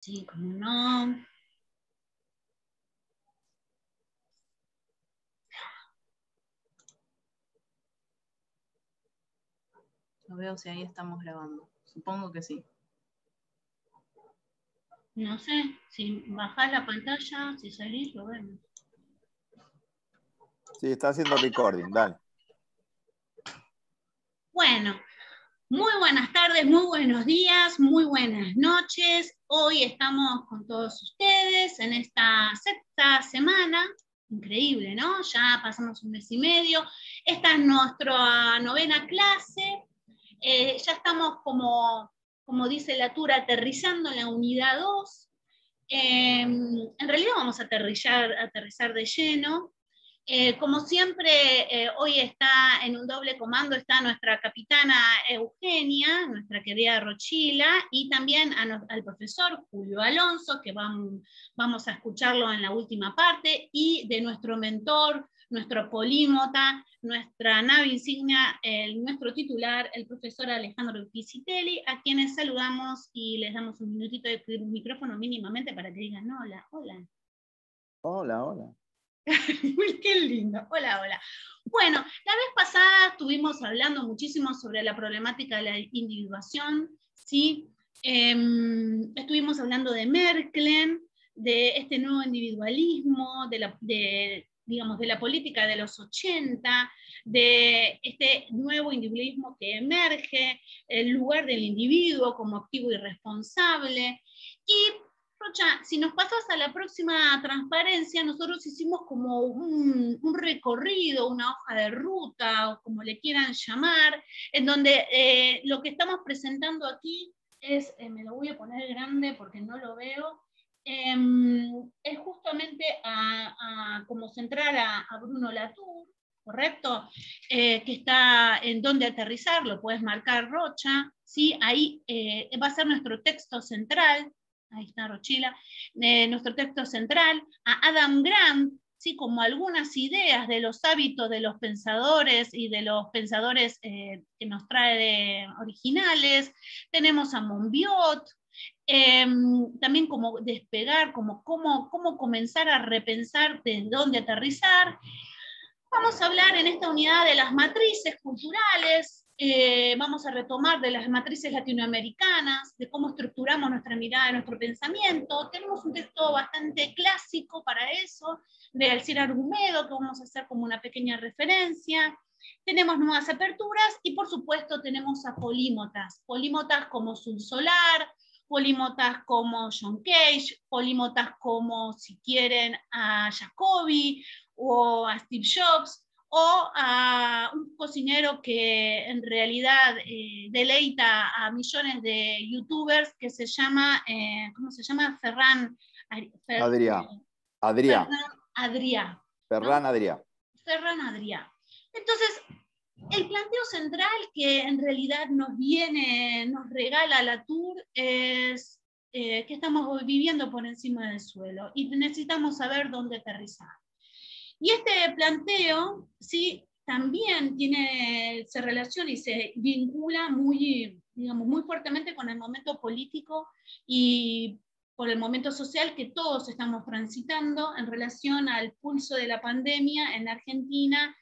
Sí, como no. No veo si ahí estamos grabando. Supongo que sí. No sé, si bajás la pantalla, si salís, lo vemos. Sí, está haciendo recording, dale. Bueno, muy buenas tardes, muy buenos días, muy buenas noches. Hoy estamos con todos ustedes en esta sexta semana. Increíble, ¿no? Ya pasamos un mes y medio. Esta es nuestra novena clase. Eh, ya estamos como, como dice la Tura, aterrizando en la unidad 2. Em, en realidad vamos a aterrizar, aterrizar de lleno. Eh, como siempre, eh, hoy está en un doble comando, está nuestra capitana Eugenia, nuestra querida Rochila, y también al profesor Julio Alonso, que vamos, a escucharlo en la última parte, y de nuestro mentor, nuestro polímota, nuestra nave insignia, nuestro titular, el profesor Alejandro Pisitelli, a quienes saludamos y les damos un minutito de micrófono mínimamente para que digan hola, hola. Hola, hola. Qué lindo. Hola, hola. Bueno, la vez pasada estuvimos hablando muchísimo sobre la problemática de la individuación, ¿sí? Em, estuvimos hablando de Merkel, de este nuevo individualismo, de la, digamos, de la política de los 80, de este nuevo individualismo que emerge, el lugar del individuo como activo y responsable. Y, Rocha, si nos pasas a la próxima transparencia, nosotros hicimos como un, recorrido, una hoja de ruta, o como le quieran llamar, en donde eh, lo que estamos presentando aquí es, eh, me lo voy a poner grande porque no lo veo, Em, es justamente como centrar a, Bruno Latour, ¿correcto? Eh, que está en dónde aterrizar, lo puedes marcar Rocha, ¿sí? ahí va a ser nuestro texto central, ahí está Rochila, eh, nuestro texto central, a Adam Grant, ¿sí? como algunas ideas de los hábitos de los pensadores y de los pensadores que nos trae originales, tenemos a Monbiot, Em, también como despegar, como cómo, cómo comenzar a repensar desde dónde aterrizar. Vamos a hablar en esta unidad de las matrices culturales, eh, vamos a retomar de las matrices latinoamericanas, de cómo estructuramos nuestra mirada, nuestro pensamiento. Tenemos un texto bastante clásico para eso, de Alcira Argumedo, que vamos a hacer como una pequeña referencia. Tenemos nuevas aperturas y por supuesto tenemos a polímotas, polímotas como Solar, polímotas como John Cage, polímotas como, si quieren, a Jacobi o a Steve Jobs, o a un cocinero que en realidad eh, deleita a millones de youtubers que se llama, eh, ¿cómo se llama? Ferran Adrià. Adrià. Adrià. Ferran Adrià. Ferran Adrià. Entonces, el planteo central que en realidad nos viene, nos regala la Tour es eh, que estamos viviendo por encima del suelo y necesitamos saber dónde aterrizar. Y este planteo, sí, también tiene, se relaciona y se vincula muy, digamos, muy fuertemente con el momento político y por el momento social que todos estamos transitando en relación al pulso de la pandemia en Argentina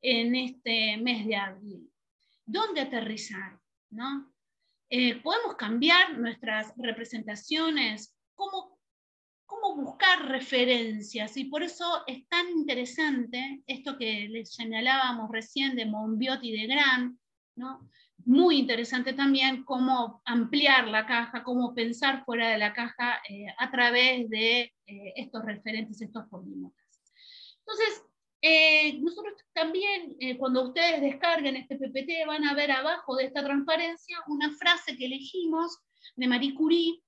en este mes de abril. ¿Dónde aterrizar? ¿no? Eh, ¿Podemos cambiar nuestras representaciones? ¿Cómo, ¿Cómo buscar referencias? Y por eso es tan interesante esto que les señalábamos recién de Monbiot y de Gran, ¿no? muy interesante también cómo ampliar la caja, cómo pensar fuera de la caja eh, a través de eh, estos referentes, estos polímotas. Entonces, eh, nosotros también, cuando ustedes descarguen este PPT, van a ver abajo de esta transparencia una frase que elegimos de Marie Curie,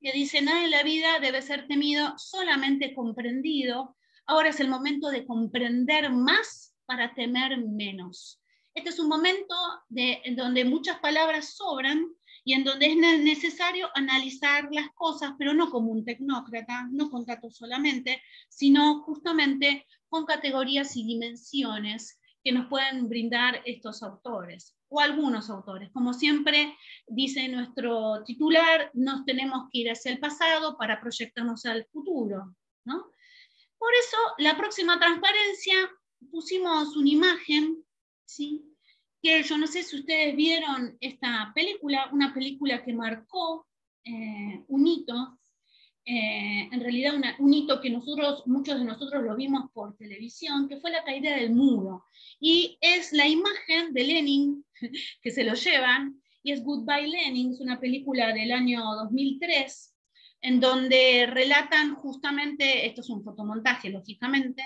que dice, nada en la vida debe ser temido, solamente comprendido. Ahora es el momento de comprender más para temer menos. Este es un momento de, en donde muchas palabras sobran y en donde es necesario analizar las cosas, pero no como un tecnócrata, no con datos solamente, sino justamente con categorías y dimensiones que nos pueden brindar estos autores. O algunos autores. Como siempre dice nuestro titular, nos tenemos que ir hacia el pasado para proyectarnos al futuro. ¿no? Por eso, la próxima transparencia pusimos una imagen, ¿sí? que yo no sé si ustedes vieron esta película, una película que marcó eh, un hito, eh, en realidad un hito que nosotros, muchos de nosotros lo vimos por televisión, que fue la caída del muro. Y es la imagen de Lenin, que se lo llevan, y es Goodbye Lenin, es una película del año 2003, en donde relatan justamente, esto es un fotomontaje, lógicamente,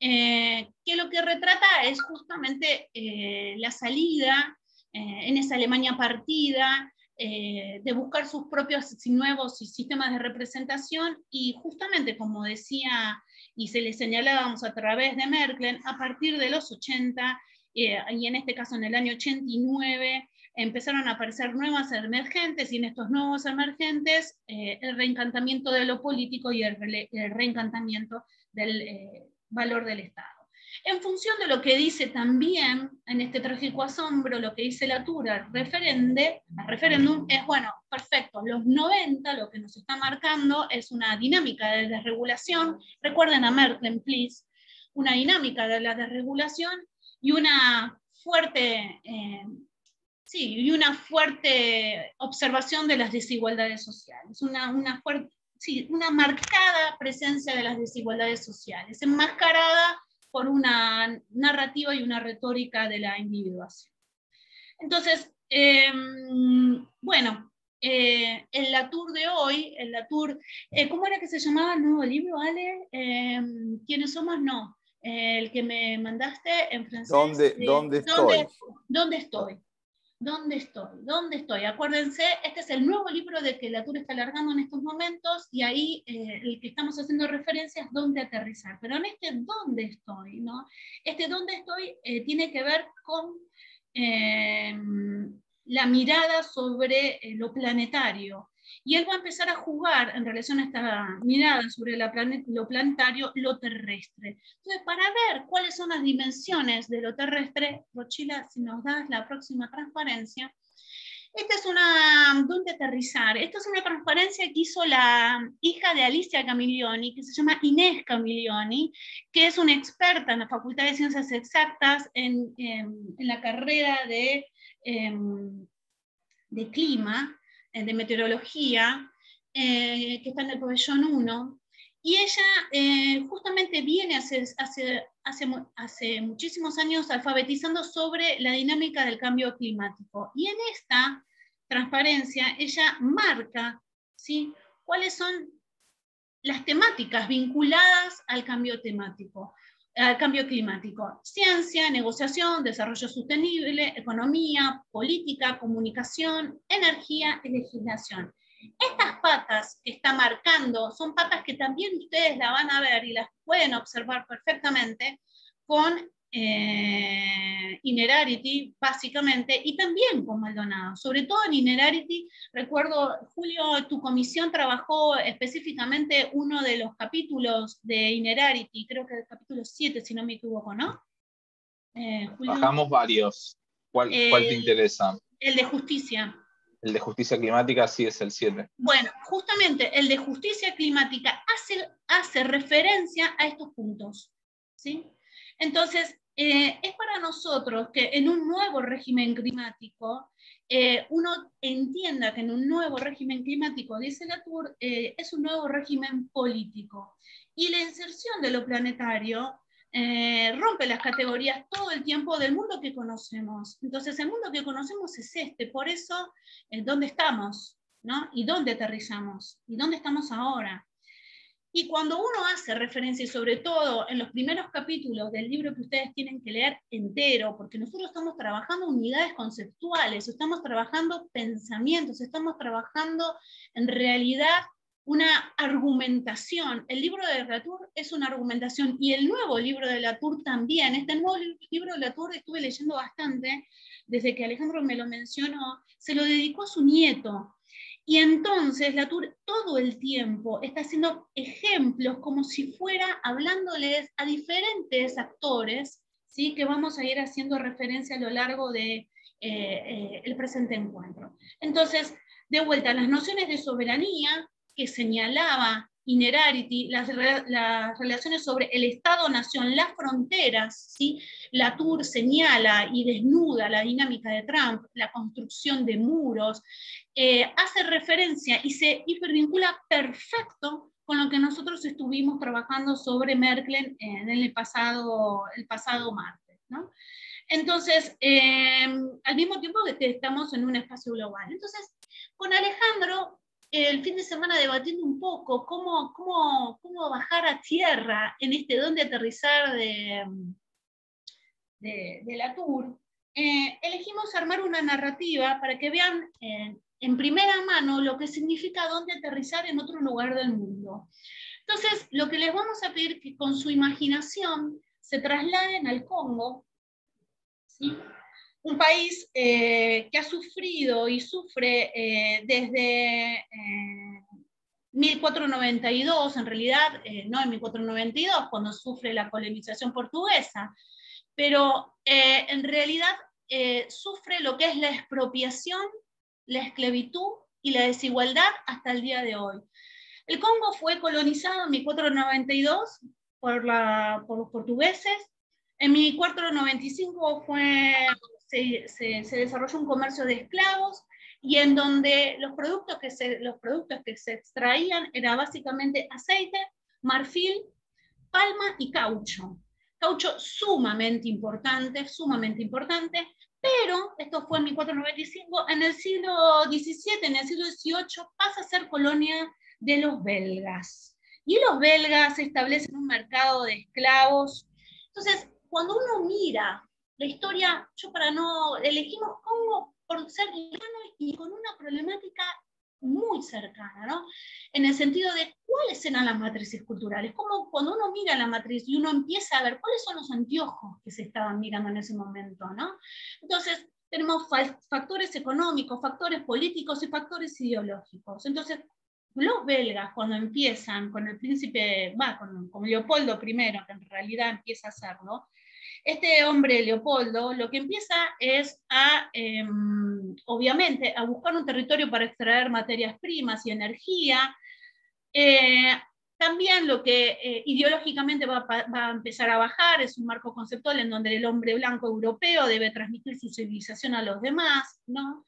eh, que lo que retrata es justamente eh, la salida en esa Alemania partida, eh, de buscar sus propios nuevos sistemas de representación y justamente como decía y se le señalábamos a través de Merkel, a partir de los 80 eh, y en este caso en el año 89 empezaron a aparecer nuevas emergentes y en estos nuevos emergentes eh, el reencantamiento de lo político y el, el reencantamiento del valor del Estado. En función de lo que dice también en este trágico asombro, lo que dice la Tura, referende, referéndum, es bueno, perfecto, los 90 lo que nos está marcando es una dinámica de desregulación, recuerden a Merkel, please, una dinámica de la desregulación y una fuerte, eh, sí, y una fuerte observación de las desigualdades sociales, una, una, fuerte, sí, una marcada presencia de las desigualdades sociales, enmascarada por una narrativa y una retórica de la individuación. Entonces, em, bueno, eh, en la tour de hoy, en la tour, eh, ¿cómo era que se llamaba el nuevo libro, Ale? Em, ¿Quiénes somos? No. el que me mandaste en francés. ¿Dónde, ¿dónde estoy? ¿Dónde estoy? ¿Dónde estoy? ¿Dónde estoy? Acuérdense, este es el nuevo libro de que la tour está alargando en estos momentos y ahí eh, el que estamos haciendo referencia es dónde aterrizar. Pero en este dónde estoy, ¿no? Este dónde estoy eh, tiene que ver con eh, la mirada sobre lo planetario. Y él va a empezar a jugar en relación a esta mirada sobre lo planetario, lo terrestre. Entonces, para ver cuáles son las dimensiones de lo terrestre, Rochila, si nos das la próxima transparencia, esta es una, ¿dónde aterrizar? Esta es una transparencia que hizo la hija de Alicia Camilioni, que se llama Inés Camilioni, que es una experta en la Facultad de Ciencias Exactas en, la carrera de, em, de clima de meteorología, eh, que está en el pabellón 1, y ella eh, justamente viene hace, hace, hace, hace, muchísimos años alfabetizando sobre la dinámica del cambio climático. Y en esta transparencia ella marca ¿sí? cuáles son las temáticas vinculadas al cambio temático al cambio climático. Ciencia, negociación, desarrollo sostenible, economía, política, comunicación, energía y legislación. Estas patas que está marcando son patas que también ustedes la van a ver y las pueden observar perfectamente con eh, Inerarity, básicamente, y también con Maldonado. Sobre todo en Inerarity, recuerdo, Julio, tu comisión trabajó específicamente uno de los capítulos de Inerarity, creo que el capítulo 7, si no me equivoco, ¿no? Eh, Bajamos varios. ¿Cuál, ¿Cuál, te interesa? El de justicia. El de justicia climática sí es el 7. Bueno, justamente el de justicia climática hace, hace referencia a estos puntos. ¿sí? Entonces, eh, es para nosotros que en un nuevo régimen climático, eh, uno entienda que en un nuevo régimen climático, dice Latour, eh, es un nuevo régimen político. Y la inserción de lo planetario rompe las categorías todo el tiempo del mundo que conocemos. Entonces, el mundo que conocemos es este, por eso, ¿dónde estamos? ¿no? ¿Y dónde aterrizamos? ¿Y dónde estamos ahora? Y cuando uno hace referencia, y sobre todo en los primeros capítulos del libro que ustedes tienen que leer entero, porque nosotros estamos trabajando unidades conceptuales, estamos trabajando pensamientos, estamos trabajando en realidad una argumentación. El libro de Latour es una argumentación y el nuevo libro de Latour también. Este nuevo libro de Latour estuve leyendo bastante desde que Alejandro me lo mencionó. Se lo dedicó a su nieto, y entonces la tour todo el tiempo está haciendo ejemplos como si fuera hablándoles a diferentes actores, ¿sí? que vamos a ir haciendo referencia a lo largo de el presente encuentro. Entonces, de vuelta, las nociones de soberanía que señalaba Inerarity, las, relaciones sobre el Estado-Nación, las fronteras, ¿sí? la Tour señala y desnuda la dinámica de Trump, la construcción de muros, eh, hace referencia y se hipervincula perfecto con lo que nosotros estuvimos trabajando sobre Merkel en el pasado, el pasado martes. ¿no? Entonces, eh, al mismo tiempo que estamos en un espacio global. Entonces, con Alejandro el fin de semana debatiendo un poco cómo, cómo, cómo bajar a tierra en este dónde aterrizar de, de, la tour, eh, elegimos armar una narrativa para que vean eh, en primera mano lo que significa dónde aterrizar en otro lugar del mundo. Entonces, lo que les vamos a pedir que con su imaginación se trasladen al Congo, ¿sí? Un país eh, que ha sufrido y sufre eh, desde 1492, eh, en realidad no en 1492, cuando sufre la colonización portuguesa, pero en realidad sufre lo que es la expropiación, la esclavitud y la desigualdad hasta el día de hoy. El Congo fue colonizado en 1492 por, la, por los portugueses, en 1495 fue se, desarrolló un comercio de esclavos y en donde los productos que se, los productos que se extraían era básicamente aceite, marfil, palma y caucho. Caucho sumamente importante, sumamente importante, pero esto fue en 1495, en el siglo XVII, en el siglo XVIII pasa a ser colonia de los belgas. Y los belgas establecen un mercado de esclavos. Entonces, cuando uno mira la historia, yo para no, elegimos Congo por ser lejano y con una problemática muy cercana, ¿no? En el sentido de cuáles eran las matrices culturales, como cuando uno mira la matriz y uno empieza a ver cuáles son los anteojos que se estaban mirando en ese momento, ¿no? Entonces, tenemos factores económicos, factores políticos y factores ideológicos. Entonces, los belgas, cuando empiezan con el príncipe, va, con, con Leopoldo I, que en realidad empieza a hacerlo, este hombre, Leopoldo, lo que empieza es a, em, obviamente, a buscar un territorio para extraer materias primas y energía. Eh, también lo que eh, ideológicamente va, a empezar a bajar es un marco conceptual en donde el hombre blanco europeo debe transmitir su civilización a los demás, ¿no?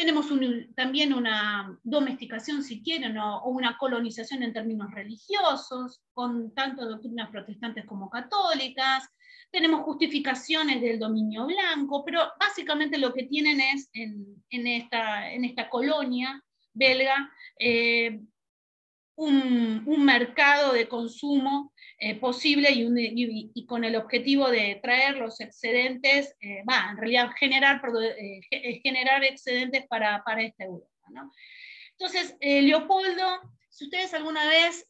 Em, tenemos también una domesticación, si quieren, o, una colonización en términos religiosos, con tanto doctrinas protestantes como católicas. Tenemos justificaciones del dominio blanco, pero básicamente lo que tienen es en, esta, colonia belga eh, un, mercado de consumo eh, posible y, con el objetivo de traer los excedentes, eh, va, en realidad generar, eh, generar excedentes para, para esta Europa. Entonces, Leopoldo, si ustedes alguna vez,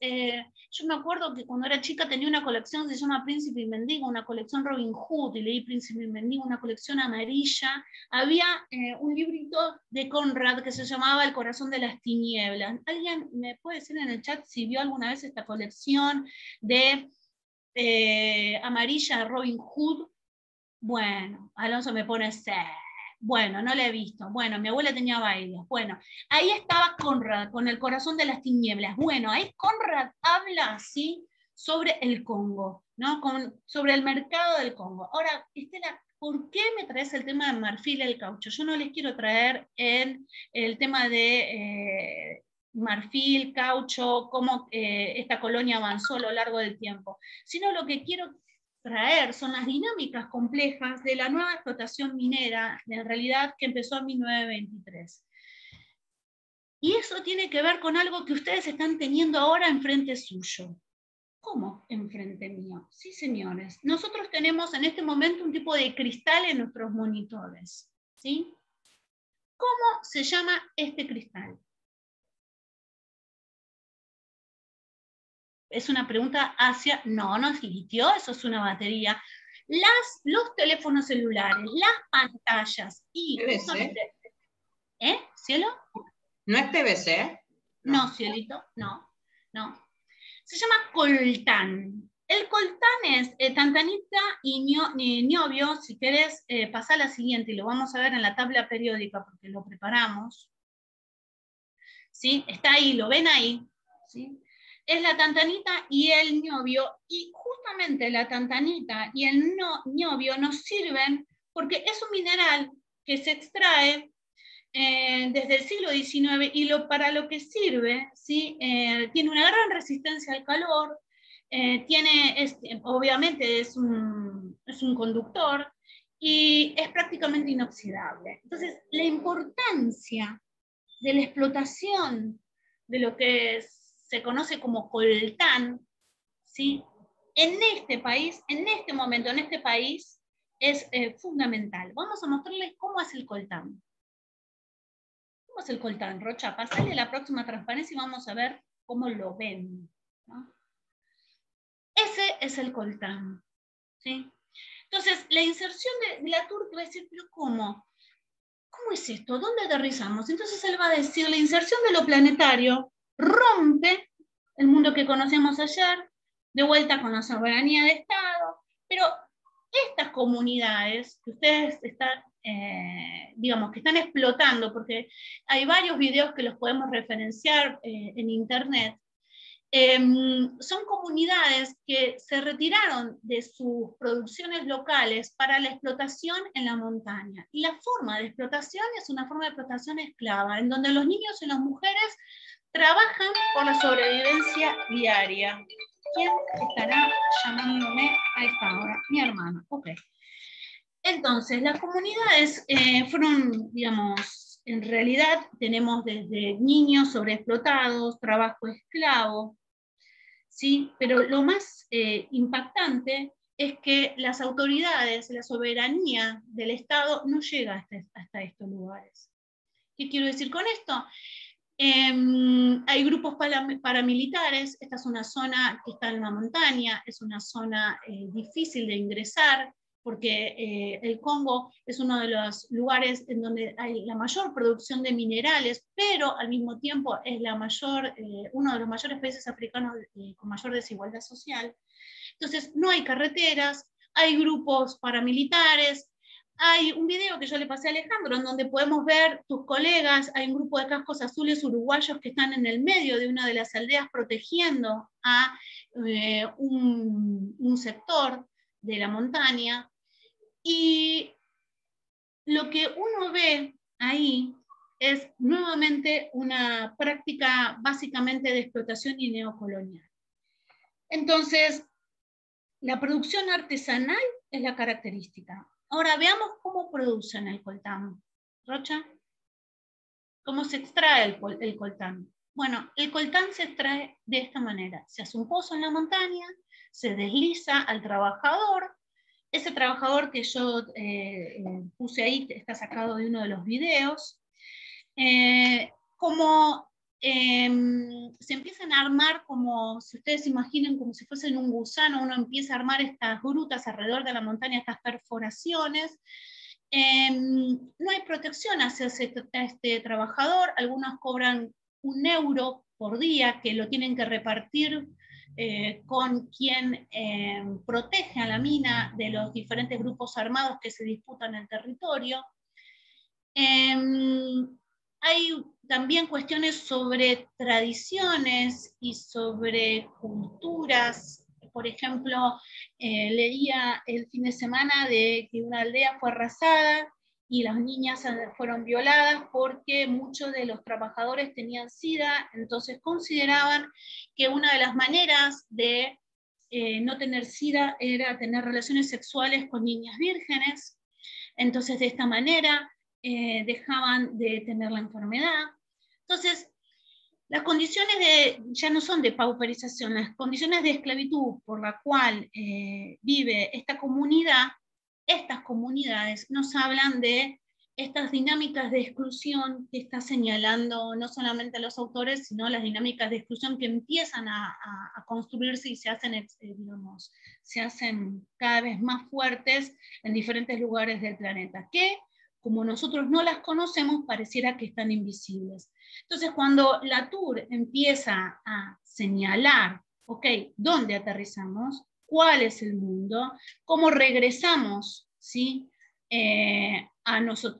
yo me acuerdo que cuando era chica tenía una colección que se llama Príncipe y Mendigo, una colección Robin Hood, y leí Príncipe y Mendigo, una colección amarilla. Había un librito de Conrad que se llamaba El corazón de las tinieblas. ¿Alguien me puede decir en el chat si vio alguna vez esta colección de eh, amarilla Robin Hood? Bueno, Alonso me pone C. Bueno, no la he visto. Bueno, mi abuela tenía bailes. Bueno, ahí estaba Conrad con el corazón de las tinieblas. Bueno, ahí Conrad habla así sobre el Congo, ¿no? Con, sobre el mercado del Congo. Ahora, Estela, ¿por qué me traes el tema de marfil el caucho? Yo no les quiero traer el, el tema de eh, marfil, caucho, cómo eh, esta colonia avanzó a lo largo del tiempo, sino lo que quiero traer son las dinámicas complejas de la nueva explotación minera, en realidad que empezó en 1923. Y eso tiene que ver con algo que ustedes están teniendo ahora enfrente suyo. ¿Cómo enfrente mío? Sí, señores. Nosotros tenemos en este momento un tipo de cristal en nuestros monitores. ¿sí? ¿Cómo se llama este cristal? Es una pregunta hacia, no, no es litio, eso es una batería. Las, los teléfonos celulares, las pantallas y... ¿Eh? ¿Cielo? ¿No es PVC? No. cielito, no, no. Se llama coltán. El coltán es eh, tantanita y niobio. Si querés, eh, pasar a la siguiente y lo vamos a ver en la tabla periódica porque lo preparamos. ¿Sí? Está ahí, lo ven ahí. ¿Sí? Es la tantanita y el niobio. Y justamente la tantanita y el no, nos sirven porque es un mineral que se extrae eh, desde el siglo XIX y lo, para lo que sirve, ¿sí? tiene una gran resistencia al calor, eh, tiene, obviamente es un, es un conductor y es prácticamente inoxidable. Entonces, la importancia de la explotación de lo que se conoce como coltán, ¿sí? en este país, en este momento, en este país, es eh, fundamental. Vamos a mostrarles cómo es el coltán. ¿Cómo es el coltán, Rocha? Pasale la próxima transparencia y vamos a ver cómo lo ven. ¿no? Ese es el coltán. ¿sí? Entonces, la inserción de, la turca va a decir, pero ¿cómo? ¿Cómo es esto? ¿Dónde aterrizamos? Entonces él va a decir, la inserción de lo planetario rompe el mundo que conocemos ayer, de vuelta con la soberanía de Estado, pero estas comunidades que ustedes están, eh, digamos, que están explotando, porque hay varios videos que los podemos referenciar eh, en Internet, Em, son comunidades que se retiraron de sus producciones locales para la explotación en la montaña. Y la forma de explotación es una forma de explotación esclava, en donde los niños y las mujeres trabajan por la sobrevivencia diaria. ¿Quién estará llamándome a esta hora? Mi hermana. Ok. Entonces, las comunidades eh, fueron, digamos, en realidad tenemos desde niños sobreexplotados, trabajo esclavo, ¿sí? Pero lo más eh, impactante es que las autoridades, la soberanía del Estado no llega hasta, estos lugares. ¿Qué quiero decir con esto? Em, hay grupos paramilitares, esta es una zona que está en la montaña, es una zona eh, difícil de ingresar, porque eh, el Congo es uno de los lugares en donde hay la mayor producción de minerales, pero al mismo tiempo es la mayor, eh, uno de los mayores países africanos eh, con mayor desigualdad social. Entonces, no hay carreteras, hay grupos paramilitares, hay un video que yo le pasé a Alejandro en donde podemos ver tus colegas, hay un grupo de cascos azules uruguayos que están en el medio de una de las aldeas protegiendo a un, un sector de la montaña. Y lo que uno ve ahí es nuevamente una práctica básicamente de explotación y neocolonial. Entonces, la producción artesanal es la característica. Ahora veamos cómo producen el coltán. Rocha, ¿cómo se extrae el, coltán? Bueno, el coltán se extrae de esta manera. Se hace un pozo en la montaña, se desliza al trabajador. Ese trabajador que yo eh, eh, puse ahí está sacado de uno de los videos. Eh, como em, se empiezan a armar como, si ustedes imaginen, como si fuesen un gusano, uno empieza a armar estas grutas alrededor de la montaña, estas perforaciones. Em, no hay protección hacia este trabajador, algunos cobran un euro por día que lo tienen que repartir eh, con quien eh, protege a la mina de los diferentes grupos armados que se disputan el territorio. Em, hay también cuestiones sobre tradiciones y sobre culturas. Por ejemplo, eh, leía el fin de semana de que una aldea fue arrasada y las niñas fueron violadas porque muchos de los trabajadores tenían SIDA, entonces consideraban que una de las maneras de eh, no tener SIDA era tener relaciones sexuales con niñas vírgenes, entonces de esta manera eh, dejaban de tener la enfermedad. Entonces, las condiciones de, ya no son de pauperización, las condiciones de esclavitud por la cual eh, vive esta comunidad estas comunidades nos hablan de estas dinámicas de exclusión que está señalando no solamente los autores, sino las dinámicas de exclusión que empiezan a, construirse y se hacen, eh, digamos, se hacen cada vez más fuertes en diferentes lugares del planeta, que como nosotros no las conocemos, pareciera que están invisibles. Entonces, cuando la TUR empieza a señalar, ok, ¿dónde aterrizamos? cuál es el mundo, cómo regresamos ¿sí? Eh, a,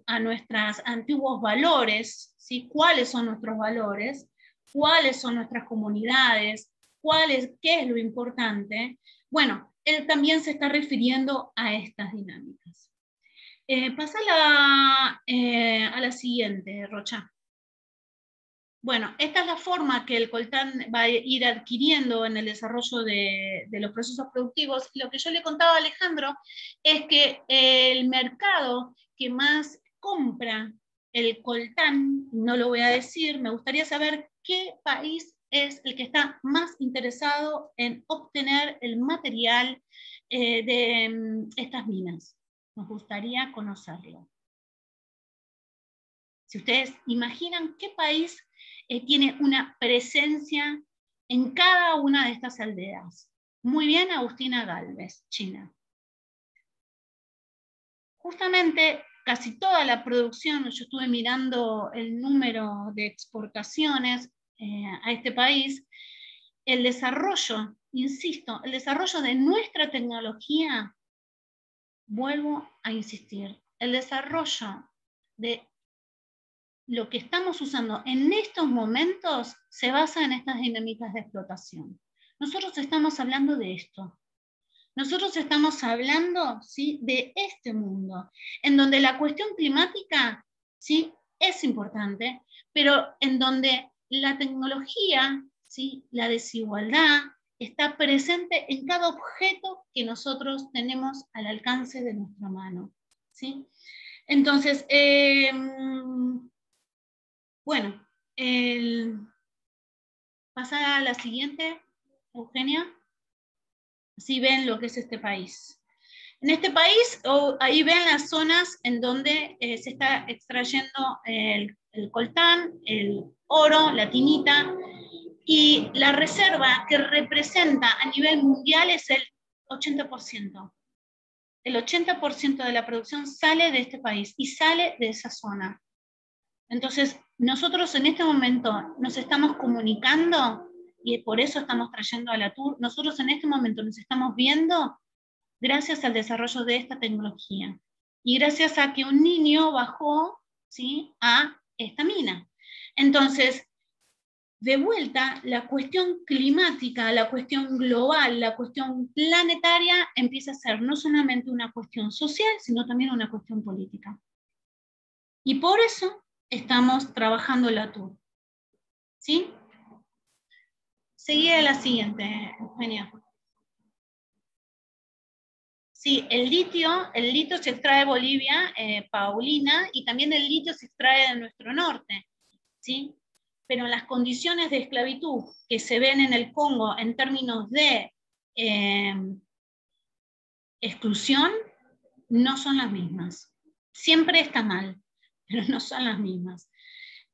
a nuestros antiguos valores, ¿sí? cuáles son nuestros valores, cuáles son nuestras comunidades, cuál es, qué es lo importante. Bueno, él también se está refiriendo a estas dinámicas. Eh, pasa eh, a la siguiente, Rocha. Bueno, esta es la forma que el coltán va a ir adquiriendo en el desarrollo de, los procesos productivos. Lo que yo le contaba a Alejandro es que el mercado que más compra el coltán, no lo voy a decir, me gustaría saber qué país es el que está más interesado en obtener el material eh, de mm, estas minas. Nos gustaría conocerlo. Si ustedes imaginan qué país eh, tiene una presencia en cada una de estas aldeas. Muy bien, Agustina Galvez, China. Justamente casi toda la producción, yo estuve mirando el número de exportaciones eh, a este país, el desarrollo, insisto, el desarrollo de nuestra tecnología, vuelvo a insistir, el desarrollo de lo que estamos usando en estos momentos se basa en estas dinámicas de explotación. Nosotros estamos hablando de esto. Nosotros estamos hablando ¿sí? de este mundo, en donde la cuestión climática ¿sí? es importante, pero en donde la tecnología, ¿sí? la desigualdad, está presente en cada objeto que nosotros tenemos al alcance de nuestra mano. ¿sí? Entonces, eh, bueno, el... pasar a la siguiente, Eugenia. Así ven lo que es este país. En este país, ahí ven las zonas en donde eh, se está extrayendo el, el, coltán, el oro, la tinita, y la reserva que representa a nivel mundial es el 80%. El 80% de la producción sale de este país y sale de esa zona. Entonces, nosotros en este momento nos estamos comunicando y por eso estamos trayendo a la tour. Nosotros en este momento nos estamos viendo gracias al desarrollo de esta tecnología y gracias a que un niño bajó ¿sí? a esta mina. Entonces, de vuelta, la cuestión climática, la cuestión global, la cuestión planetaria empieza a ser no solamente una cuestión social, sino también una cuestión política. Y por eso estamos trabajando la tour. ¿Sí? Seguí a la siguiente, Eugenia. Sí, el litio, el litio se extrae de Bolivia, eh, Paulina, y también el litio se extrae de nuestro norte, ¿sí? Pero las condiciones de esclavitud que se ven en el Congo en términos de eh, exclusión no son las mismas. Siempre está mal pero no son las mismas.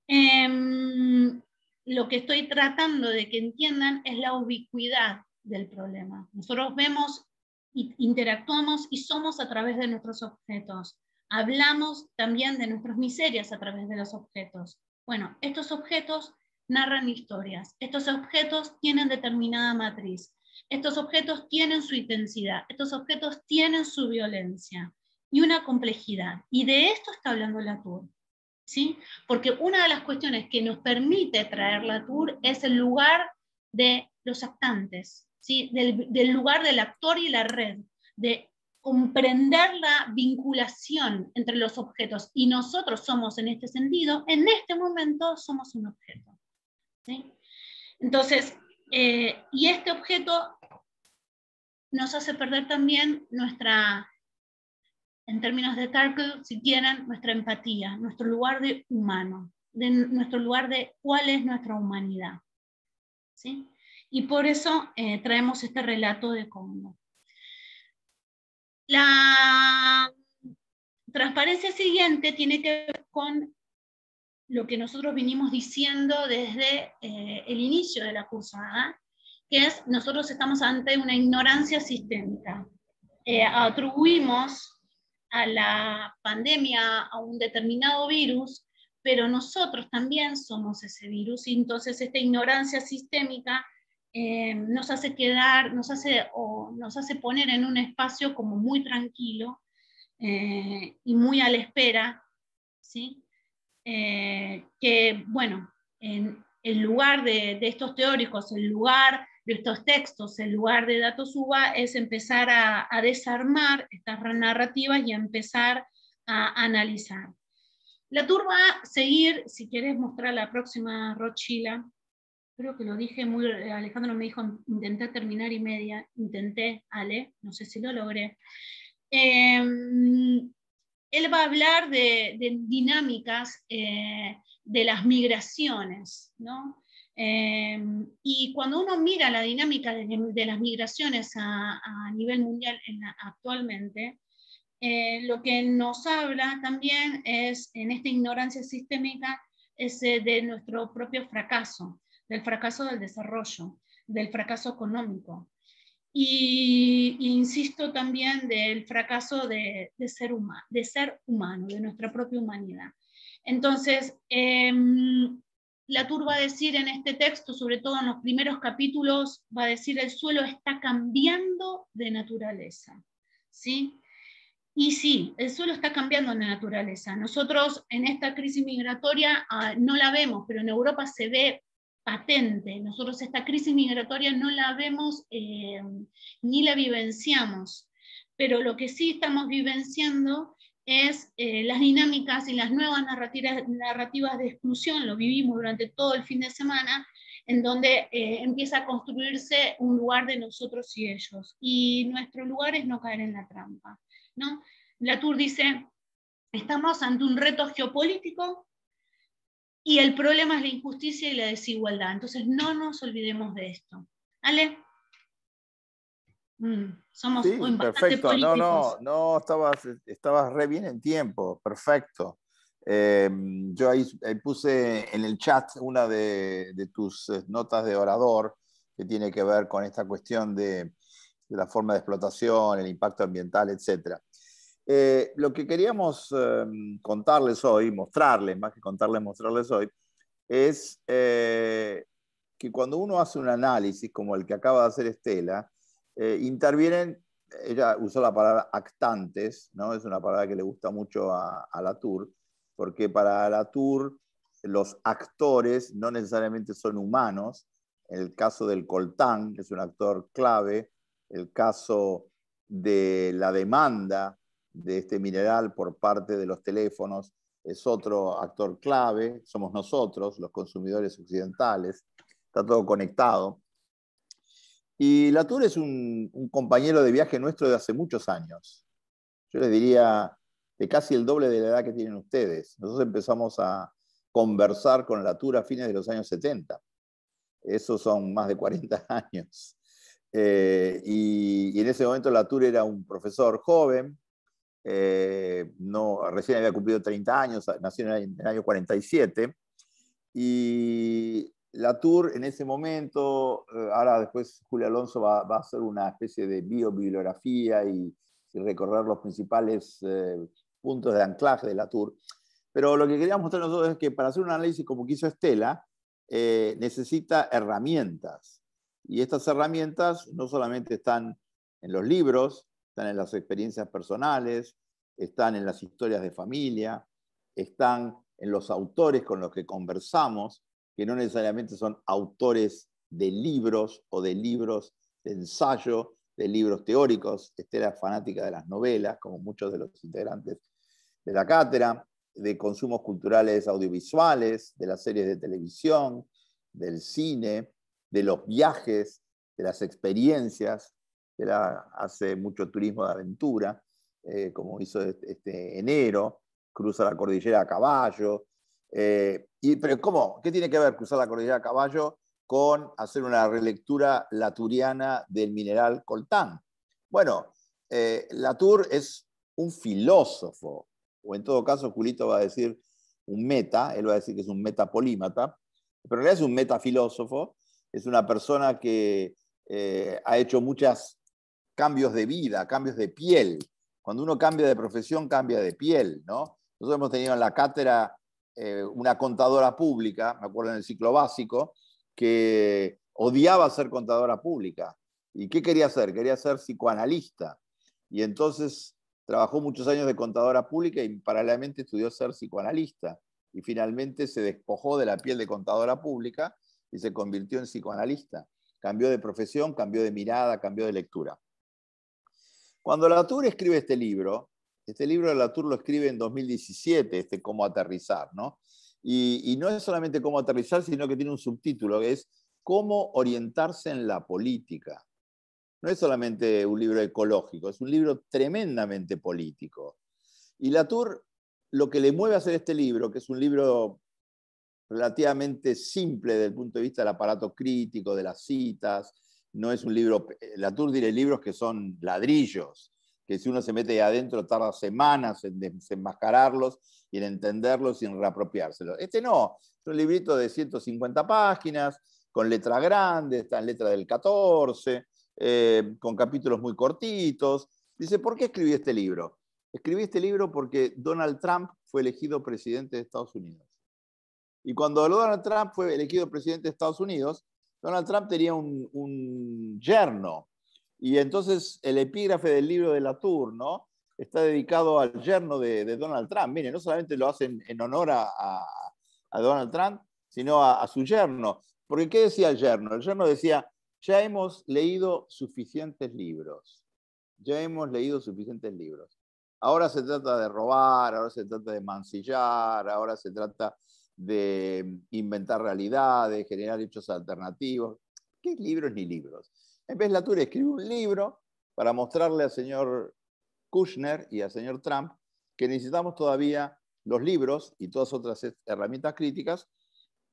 Em, lo que estoy tratando de que entiendan es la ubicuidad del problema. Nosotros vemos, interactuamos y somos a través de nuestros objetos. Hablamos también de nuestras miserias a través de los objetos. Bueno, estos objetos narran historias. Estos objetos tienen determinada matriz. Estos objetos tienen su intensidad. Estos objetos tienen su violencia y una complejidad. Y de esto está hablando la tour. ¿sí? Porque una de las cuestiones que nos permite traer la tour es el lugar de los actantes, ¿sí? del, del lugar del actor y la red, de comprender la vinculación entre los objetos. Y nosotros somos en este sentido, en este momento somos un objeto. ¿sí? Entonces, eh, y este objeto nos hace perder también nuestra en términos de Tarkle, si quieren, nuestra empatía, nuestro lugar de humano, de nuestro lugar de cuál es nuestra humanidad. ¿sí? Y por eso eh, traemos este relato de Congo. La transparencia siguiente tiene que ver con lo que nosotros vinimos diciendo desde eh, el inicio de la cursada, que es nosotros estamos ante una ignorancia sistémica. Eh, atribuimos a la pandemia, a un determinado virus, pero nosotros también somos ese virus y entonces esta ignorancia sistémica eh, nos hace quedar, nos hace, o nos hace poner en un espacio como muy tranquilo eh, y muy a la espera, ¿sí? Eh, que, bueno, en lugar de, estos teóricos, el lugar de estos textos, el lugar de datos UBA es empezar a, desarmar estas narrativas y empezar a analizar. La turba seguir, si quieres mostrar la próxima Rochila, creo que lo dije muy, Alejandro me dijo, intenté terminar y media, intenté, Ale, no sé si lo logré. Em, él va a hablar de, dinámicas eh, de las migraciones, ¿no? Em, y cuando uno mira la dinámica de, las migraciones a, nivel mundial actualmente, eh, lo que nos habla también es, en esta ignorancia sistémica, es eh, de nuestro propio fracaso, del fracaso del desarrollo, del fracaso económico. Y, insisto también del fracaso de, ser de ser humano, de nuestra propia humanidad. Entonces, em, la Tour va a decir en este texto, sobre todo en los primeros capítulos, va a decir el suelo está cambiando de naturaleza. ¿sí? Y sí, el suelo está cambiando de naturaleza. Nosotros en esta crisis migratoria ah, no la vemos, pero en Europa se ve patente. Nosotros esta crisis migratoria no la vemos eh, ni la vivenciamos, pero lo que sí estamos vivenciando es eh, las dinámicas y las nuevas narrativas, narrativas de exclusión, lo vivimos durante todo el fin de semana, en donde eh, empieza a construirse un lugar de nosotros y ellos. Y nuestro lugar es no caer en la trampa. ¿no? Latour dice, estamos ante un reto geopolítico y el problema es la injusticia y la desigualdad. Entonces no nos olvidemos de esto. ¿Ale? Mm, somos sí, perfecto. No, no, no, estabas, estabas re bien en tiempo. Perfecto. Eh, yo ahí, puse en el chat una de, tus eh, notas de orador que tiene que ver con esta cuestión de, de la forma de explotación, el impacto ambiental, etcétera. Eh, lo que queríamos em, contarles hoy, mostrarles, más que contarles, mostrarles hoy, es eh, que cuando uno hace un análisis como el que acaba de hacer Estela, eh, intervienen, ella usó la palabra actantes, ¿no? es una palabra que le gusta mucho a, a Latour, porque para Latour los actores no necesariamente son humanos, el caso del coltán es un actor clave, el caso de la demanda de este mineral por parte de los teléfonos es otro actor clave, somos nosotros, los consumidores occidentales, está todo conectado. Y Latour es un, compañero de viaje nuestro de hace muchos años. Yo les diría de casi el doble de la edad que tienen ustedes. Nosotros empezamos a conversar con Latour a fines de los años 70. Esos son más de 40 años. Eh, y, y, en ese momento Latour era un profesor joven, eh, no, recién había cumplido 30 años, nació en el, año 47, y la Tour en ese momento, eh, ahora después Julio Alonso va, a hacer una especie de biobibliografía y, recorrer los principales eh, puntos de anclaje de la Tour. Pero lo que queríamos mostrar nosotros es que para hacer un análisis como quiso Estela, necesita herramientas. Y estas herramientas no solamente están en los libros, están en las experiencias personales, están en las historias de familia, están en los autores con los que conversamos, que no necesariamente son autores de libros o de libros de ensayo, de libros teóricos. Estela es fanática de las novelas, como muchos de los integrantes de la cátedra, de consumos culturales audiovisuales, de las series de televisión, del cine, de los viajes, de las experiencias, hace mucho turismo de aventura, eh, como hizo este, enero, cruza la cordillera a caballo. Eh, y, pero ¿cómo? ¿Qué tiene que ver cruzar la cordillera a caballo con hacer una relectura laturiana del mineral coltán? Bueno, eh, Latour es un filósofo, o en todo caso Julito va a decir un meta, él va a decir que es un metapolímata, pero en realidad es un metafilósofo, es una persona que ha hecho muchas cambios de vida, cambios de piel. Cuando uno cambia de profesión, cambia de piel, ¿no? Nosotros hemos tenido en la cátedra eh, una contadora pública, me acuerdo en el ciclo básico, que odiaba ser contadora pública. ¿Y qué quería hacer? Quería ser psicoanalista. Y entonces trabajó muchos años de contadora pública y paralelamente estudió ser psicoanalista. Y finalmente se despojó de la piel de contadora pública y se convirtió en psicoanalista. Cambió de profesión, cambió de mirada, cambió de lectura. Cuando Latour escribe este libro, este libro de Latour lo escribe en 2017, este Cómo aterrizar, ¿no? Y, y no es solamente cómo aterrizar, sino que tiene un subtítulo que es Cómo orientarse en la política. No es solamente un libro ecológico, es un libro tremendamente político. Y Latour lo que le mueve a hacer este libro, que es un libro relativamente simple desde el punto de vista del aparato crítico, de las citas, no es un libro, Latour diré libros que son ladrillos, que si uno se mete ahí adentro tarda semanas en desenmascararlos y en entenderlos y en reapropiárselos. Este no, es un librito de 150 páginas, con letra grande, está en letra del 14, eh, con capítulos muy cortitos. Dice, ¿por qué escribí este libro? Escribí este libro porque Donald Trump fue elegido presidente de Estados Unidos. Y cuando Donald Trump fue elegido presidente de Estados Unidos, Donald Trump tenía un, yerno. Y entonces el epígrafe del libro de Latour, ¿no? Está dedicado al yerno de, Donald Trump. Mire, no solamente lo hacen en honor a, Donald Trump, sino a, a, su yerno. Porque ¿qué decía el yerno? El yerno decía, ya hemos leído suficientes libros. Ya hemos leído suficientes libros. Ahora se trata de robar, ahora se trata de mancillar, ahora se trata de inventar realidades, generar hechos alternativos. ¿Qué libros ni libros? En vez, Latour escribe un libro para mostrarle al señor Kushner y al señor Trump que necesitamos todavía los libros y todas otras herramientas críticas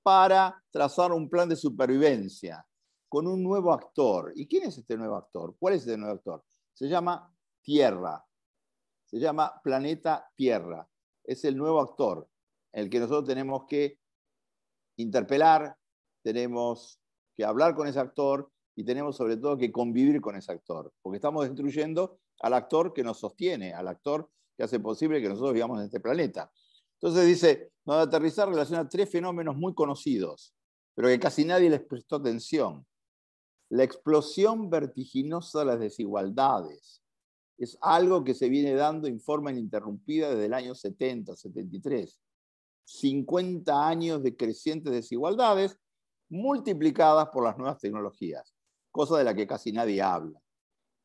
para trazar un plan de supervivencia con un nuevo actor. ¿Y quién es este nuevo actor? ¿Cuál es este nuevo actor? Se llama Tierra se llama Planeta Tierra. Es el nuevo actor, el que nosotros tenemos que interpelar, tenemos que hablar con ese actor y tenemos sobre todo que convivir con ese actor, porque estamos destruyendo al actor que nos sostiene, al actor que hace posible que nosotros vivamos en este planeta. Entonces dice, donde aterrizar relaciona tres fenómenos muy conocidos, pero que casi nadie les prestó atención. La explosión vertiginosa de las desigualdades, es algo que se viene dando en forma ininterrumpida desde el año 70, 73. 50 años de crecientes desigualdades multiplicadas por las nuevas tecnologías, cosa de la que casi nadie habla,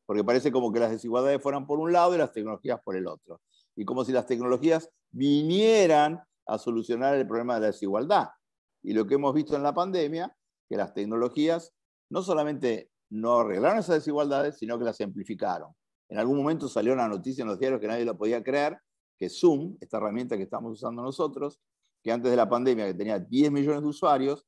porque parece como que las desigualdades fueran por un lado y las tecnologías por el otro, y como si las tecnologías vinieran a solucionar el problema de la desigualdad. Y lo que hemos visto en la pandemia, que las tecnologías no solamente no arreglaron esas desigualdades, sino que las amplificaron. En algún momento salió una noticia en los diarios que nadie lo podía creer, que Zoom, esta herramienta que estamos usando nosotros, que antes de la pandemia, que tenía 10 millones de usuarios,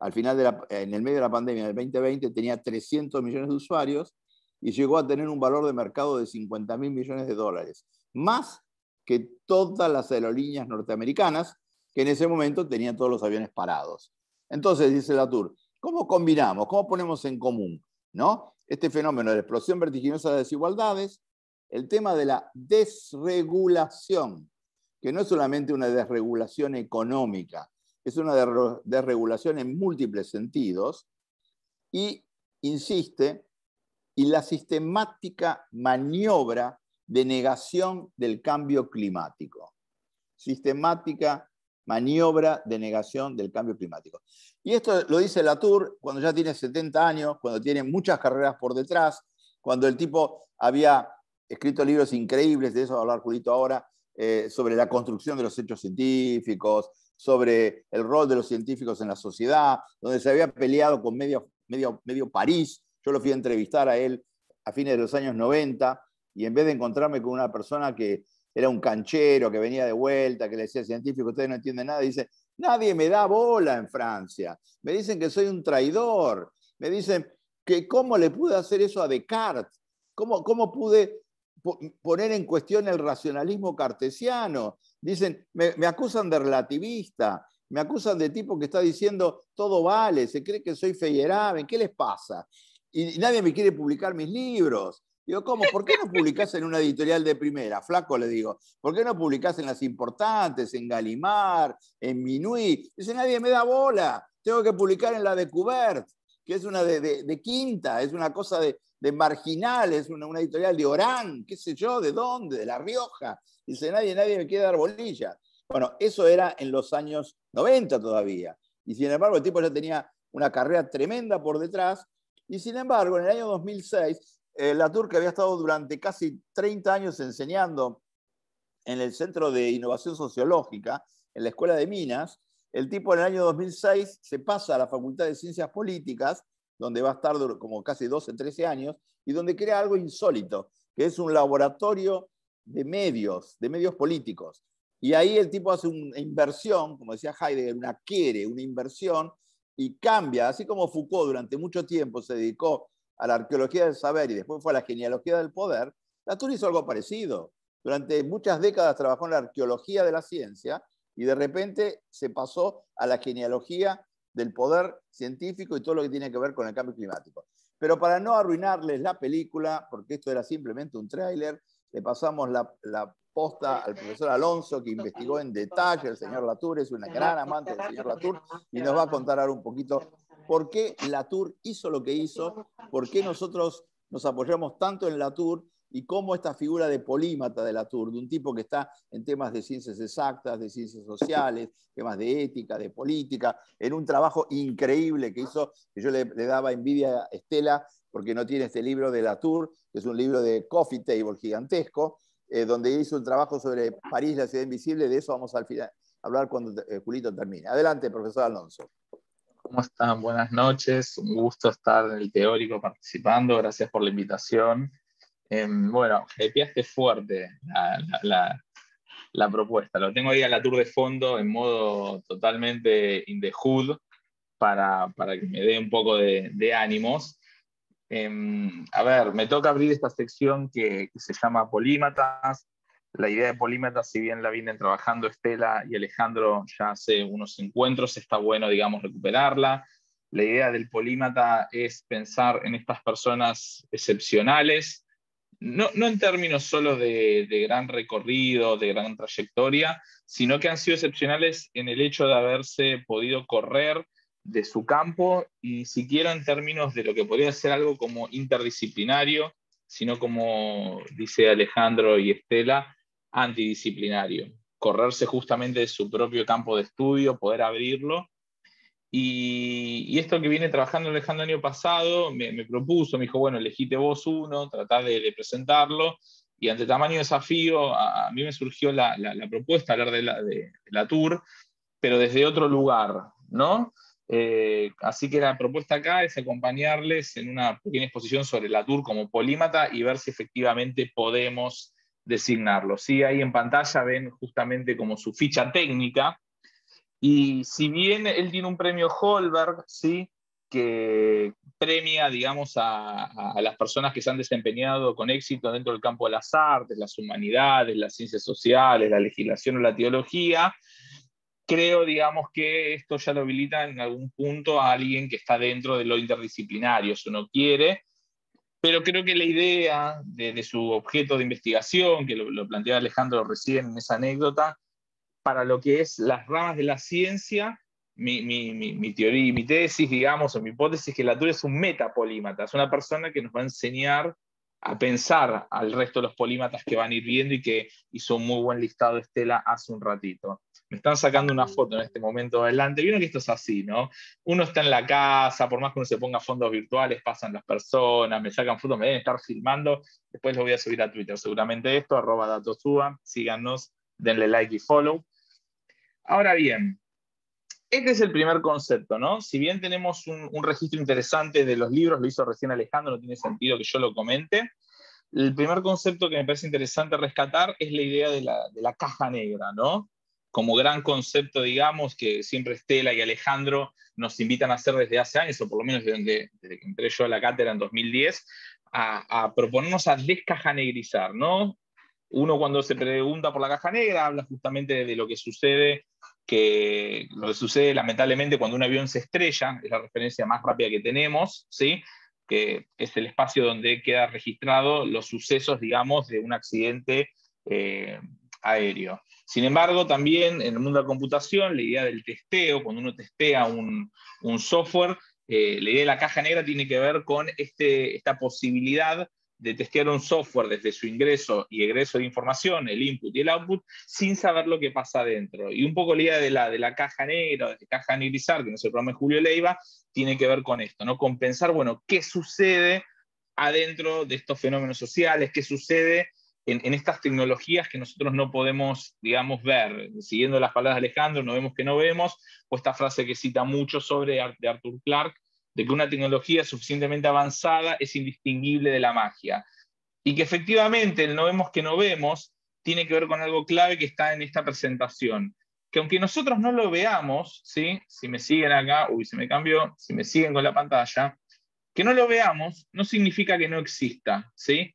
al final de en el medio de la pandemia del 2020 tenía 300 millones de usuarios y llegó a tener un valor de mercado de 50 mil millones de dólares, más que todas las aerolíneas norteamericanas que en ese momento tenían todos los aviones parados. Entonces, dice Latour, ¿cómo combinamos? ¿Cómo ponemos en común? ¿No? este fenómeno de la explosión vertiginosa de desigualdades, el tema de la desregulación, que no es solamente una desregulación económica, es una desregulación en múltiples sentidos, y insiste, y la sistemática maniobra de negación del cambio climático. Sistemática maniobra de negación del cambio climático. Y esto lo dice Latour cuando ya tiene 70 años, cuando tiene muchas carreras por detrás, cuando el tipo había escrito libros increíbles, de eso va a hablar Julito ahora, eh, sobre la construcción de los hechos científicos, sobre el rol de los científicos en la sociedad, donde se había peleado con medio, medio, medio París. Yo lo fui a entrevistar a él a fines de los años 90 y en vez de encontrarme con una persona que era un canchero que venía de vuelta, que le decía científico, ustedes no entienden nada, dice, nadie me da bola en Francia, me dicen que soy un traidor, me dicen que cómo le pude hacer eso a Descartes, cómo, cómo pude poner en cuestión el racionalismo cartesiano, dicen, me, acusan de relativista, me acusan de tipo que está diciendo todo vale, se cree que soy Feyerabend, ¿qué les pasa? y nadie me quiere publicar mis libros. Digo, ¿cómo? ¿Por qué no publicás en una editorial de primera? Flaco le digo, ¿por qué no publicás en las importantes, en Galimar, en Minuit? Dice, nadie me da bola, tengo que publicar en la de Cubert. que es una de, quinta, es una cosa de, marginal, es una, editorial de Orán, qué sé yo, de dónde, de La Rioja. Dice, nadie, nadie me quiere dar bolilla. Bueno, eso era en los años 90 todavía. Y sin embargo, el tipo ya tenía una carrera tremenda por detrás. Y sin embargo, en el año 2006, eh, la que había estado durante casi 30 años enseñando en el Centro de Innovación Sociológica, en la Escuela de Minas, el tipo en el año 2006 se pasa a la Facultad de Ciencias Políticas, donde va a estar como casi 12, 13 años, y donde crea algo insólito, que es un laboratorio de medios, de medios políticos. Y ahí el tipo hace una inversión, como decía Heidegger, una quiere, una inversión, y cambia, así como Foucault durante mucho tiempo se dedicó a la arqueología del saber y después fue a la genealogía del poder, Latour hizo algo parecido. Durante muchas décadas trabajó en la arqueología de la ciencia y de repente se pasó a la genealogía del poder científico y todo lo que tiene que ver con el cambio climático. Pero para no arruinarles la película, porque esto era simplemente un tráiler, le pasamos la, posta al profesor Alonso, que investigó en detalle, el señor Latour es una gran amante del señor Latour, y nos va a contar ahora un poquito por qué Latour hizo lo que hizo, por qué nosotros nos apoyamos tanto en Latour y cómo esta figura de polímata de Latour, de un tipo que está en temas de ciencias exactas, de ciencias sociales, temas de ética, de política, en un trabajo increíble que hizo, que yo le, daba envidia a Estela, porque no tiene este libro de Latour, que es un libro de coffee table gigantesco, eh, donde hizo un trabajo sobre París, la ciudad invisible, de eso vamos al final, a hablar cuando eh, Julito termine. Adelante, profesor Alonso. ¿Cómo están? Buenas noches, un gusto estar en el teórico participando, gracias por la invitación. Em, bueno, le fuerte la, propuesta. Lo tengo ahí a la tour de fondo en modo totalmente in the hood para, que me dé un poco de, ánimos. Em, a ver, me toca abrir esta sección que, se llama Polímatas. La idea de Polímatas, si bien la vienen trabajando Estela y Alejandro ya hace unos encuentros, está bueno, digamos, recuperarla. La idea del polímata es pensar en estas personas excepcionales no, en términos solo de, gran recorrido, de gran trayectoria, sino que han sido excepcionales en el hecho de haberse podido correr de su campo y siquiera en términos de lo que podría ser algo como interdisciplinario, sino como dice Alejandro y Estela, antidisciplinario. Correrse justamente de su propio campo de estudio, poder abrirlo y, esto que viene trabajando Alejandro el año pasado, me, propuso, me dijo, bueno, elegite vos uno, tratá de, presentarlo, y ante tamaño desafío, a, mí me surgió la, propuesta de hablar de la, de, la, tour, pero desde otro lugar, ¿no? Eh, así que la propuesta acá es acompañarles en una pequeña exposición sobre la tour como polímata y ver si efectivamente podemos designarlo. Sí, ahí en pantalla ven justamente como su ficha técnica, y si bien él tiene un premio Holberg, ¿sí? que premia, digamos, a, las personas que se han desempeñado con éxito dentro del campo de las artes, las humanidades, las ciencias sociales, la legislación o la teología, creo, digamos, que esto ya lo habilita en algún punto a alguien que está dentro de lo interdisciplinario, si uno quiere, pero creo que la idea de, su objeto de investigación, que lo, lo planteaba Alejandro recién en esa anécdota, para lo que es las ramas de la ciencia, mi, mi, mi, teoría, mi tesis, digamos, o mi hipótesis es que Latour es un metapolímata, es una persona que nos va a enseñar a pensar al resto de los polímatas que van a ir viendo y que hizo un muy buen listado Estela hace un ratito. Me están sacando una foto en este momento adelante. Vieron que esto es así, ¿no? Uno está en la casa, por más que uno se ponga fondos virtuales, pasan las personas, me sacan fotos, me deben estar filmando. Después lo voy a subir a Twitter, seguramente esto, arroba datosuba. Síganos, denle like y follow. Ahora bien, este es el primer concepto, ¿no? Si bien tenemos un, registro interesante de los libros, lo hizo recién Alejandro, no tiene sentido que yo lo comente. El primer concepto que me parece interesante rescatar es la idea de la, caja negra, ¿no? Como gran concepto, digamos, que siempre Estela y Alejandro nos invitan a hacer desde hace años, o por lo menos desde, que entré yo a la cátedra en 2010, a, a proponernos a descajanegrizar, ¿no? Uno cuando se pregunta por la caja negra habla justamente de lo que sucede, que lo que sucede lamentablemente cuando un avión se estrella, es la referencia más rápida que tenemos, ¿sí? que es el espacio donde queda registrado los sucesos, digamos, de un accidente eh, aéreo. Sin embargo, también en el mundo de la computación, la idea del testeo, cuando uno testea un, software, eh, la idea de la caja negra tiene que ver con este, esta posibilidad de testear un software desde su ingreso y egreso de información, el input y el output, sin saber lo que pasa adentro. Y un poco la idea de la, de la caja negra, de caja negrizar, que no es el programa de Julio Leiva, tiene que ver con esto, ¿no? Con pensar, bueno, qué sucede adentro de estos fenómenos sociales, qué sucede en, estas tecnologías que nosotros no podemos, digamos, ver. Siguiendo las palabras de Alejandro, no vemos que no vemos, o esta frase que cita mucho sobre de Arthur Clarke, de que una tecnología suficientemente avanzada es indistinguible de la magia. Y que efectivamente el no vemos que no vemos tiene que ver con algo clave que está en esta presentación. Que aunque nosotros no lo veamos, ¿sí? si me siguen acá, uy, se me cambió, si me siguen con la pantalla, que no lo veamos no significa que no exista, ¿sí?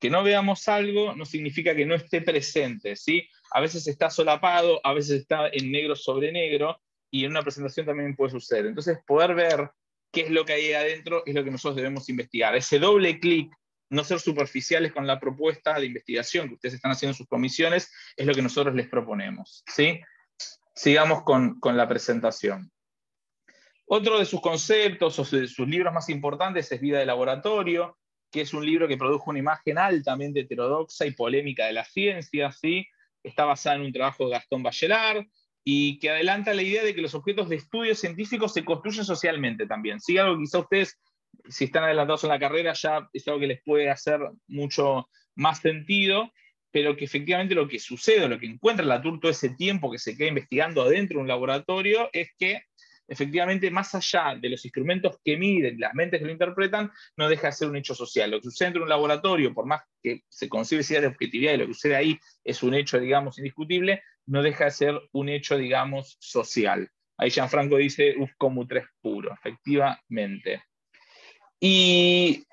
Que no veamos algo no significa que no esté presente, ¿sí? A veces está solapado, a veces está en negro sobre negro, y en una presentación también puede suceder. Entonces, poder ver qué es lo que hay adentro, es lo que nosotros debemos investigar. Ese doble clic, no ser superficiales con la propuesta de investigación que ustedes están haciendo en sus comisiones, es lo que nosotros les proponemos. ¿sí? Sigamos con, con la presentación. Otro de sus conceptos o de sus libros más importantes es Vida de Laboratorio, que es un libro que produjo una imagen altamente heterodoxa y polémica de la ciencia. ¿sí? Está basada en un trabajo de Gastón Bachelard, y que adelanta la idea de que los objetos de estudio científicos se construyen socialmente también. Sí, algo que quizá ustedes, si están adelantados en la carrera, ya es algo que les puede hacer mucho más sentido, pero que efectivamente lo que sucede, lo que encuentra la TUR todo ese tiempo que se queda investigando adentro de un laboratorio, es que efectivamente, más allá de los instrumentos que miden, las mentes que lo interpretan, no deja de ser un hecho social. Lo que sucede en un laboratorio, por más que se concibe de objetividad y lo que sucede ahí es un hecho, digamos, indiscutible, no deja de ser un hecho, digamos, social. Ahí Gianfranco dice, uf, como tres puro, efectivamente. Y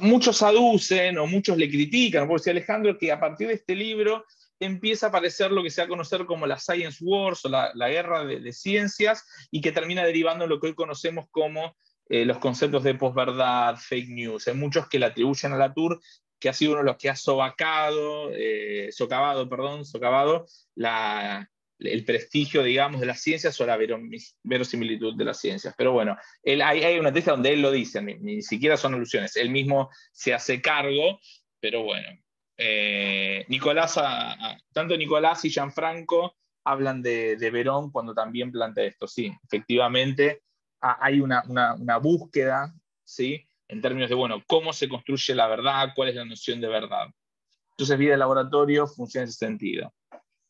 muchos aducen o muchos le critican, por decir Alejandro, que a partir de este libro empieza a aparecer lo que se va a conocer como la Science Wars o la, guerra de, ciencias y que termina derivando en lo que hoy conocemos como eh, los conceptos de posverdad, fake news. Hay muchos que le atribuyen a la Tour que ha sido uno de los que ha sobacado, eh, socavado, perdón, socavado el prestigio, digamos, de las ciencias o la verosimilitud de las ciencias. Pero bueno, hay, una tesis donde él lo dice, ni, siquiera son alusiones, él mismo se hace cargo, pero bueno, eh, Nicolás, tanto Nicolás y Gianfranco hablan de, Verón cuando también plantea esto. Sí, efectivamente hay una, búsqueda, ¿sí? En términos de, bueno, cómo se construye la verdad, cuál es la noción de verdad. Entonces, vida de laboratorio funciona en ese sentido.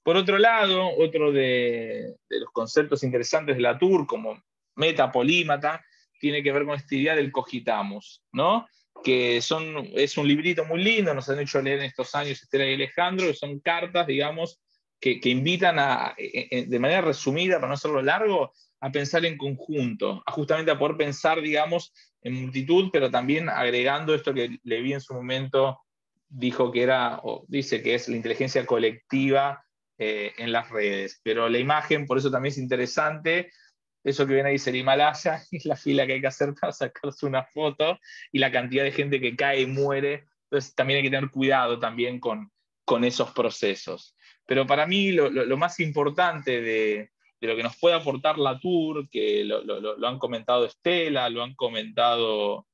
Por otro lado, otro de, los conceptos interesantes de la TUR, como metapolímata, tiene que ver con esta idea del cogitamos, ¿no? que son, es un librito muy lindo, nos han hecho leer en estos años Estela y Alejandro, que son cartas, digamos, que, invitan a, e, e, de manera resumida, para no hacerlo largo, a pensar en conjunto, justamente a poder pensar, digamos, en multitud, pero también agregando esto que Levi en su momento dijo que era, o dice que es la inteligencia colectiva eh, en las redes. Pero la imagen, por eso también es interesante, eso que viene ahí ser Himalaya, y la fila que hay que hacer para sacarse una foto, y la cantidad de gente que cae y muere. Entonces también hay que tener cuidado también con, con esos procesos. Pero para mí lo, más importante de, lo que nos puede aportar la Tour, que lo, han comentado Estela, lo han comentado,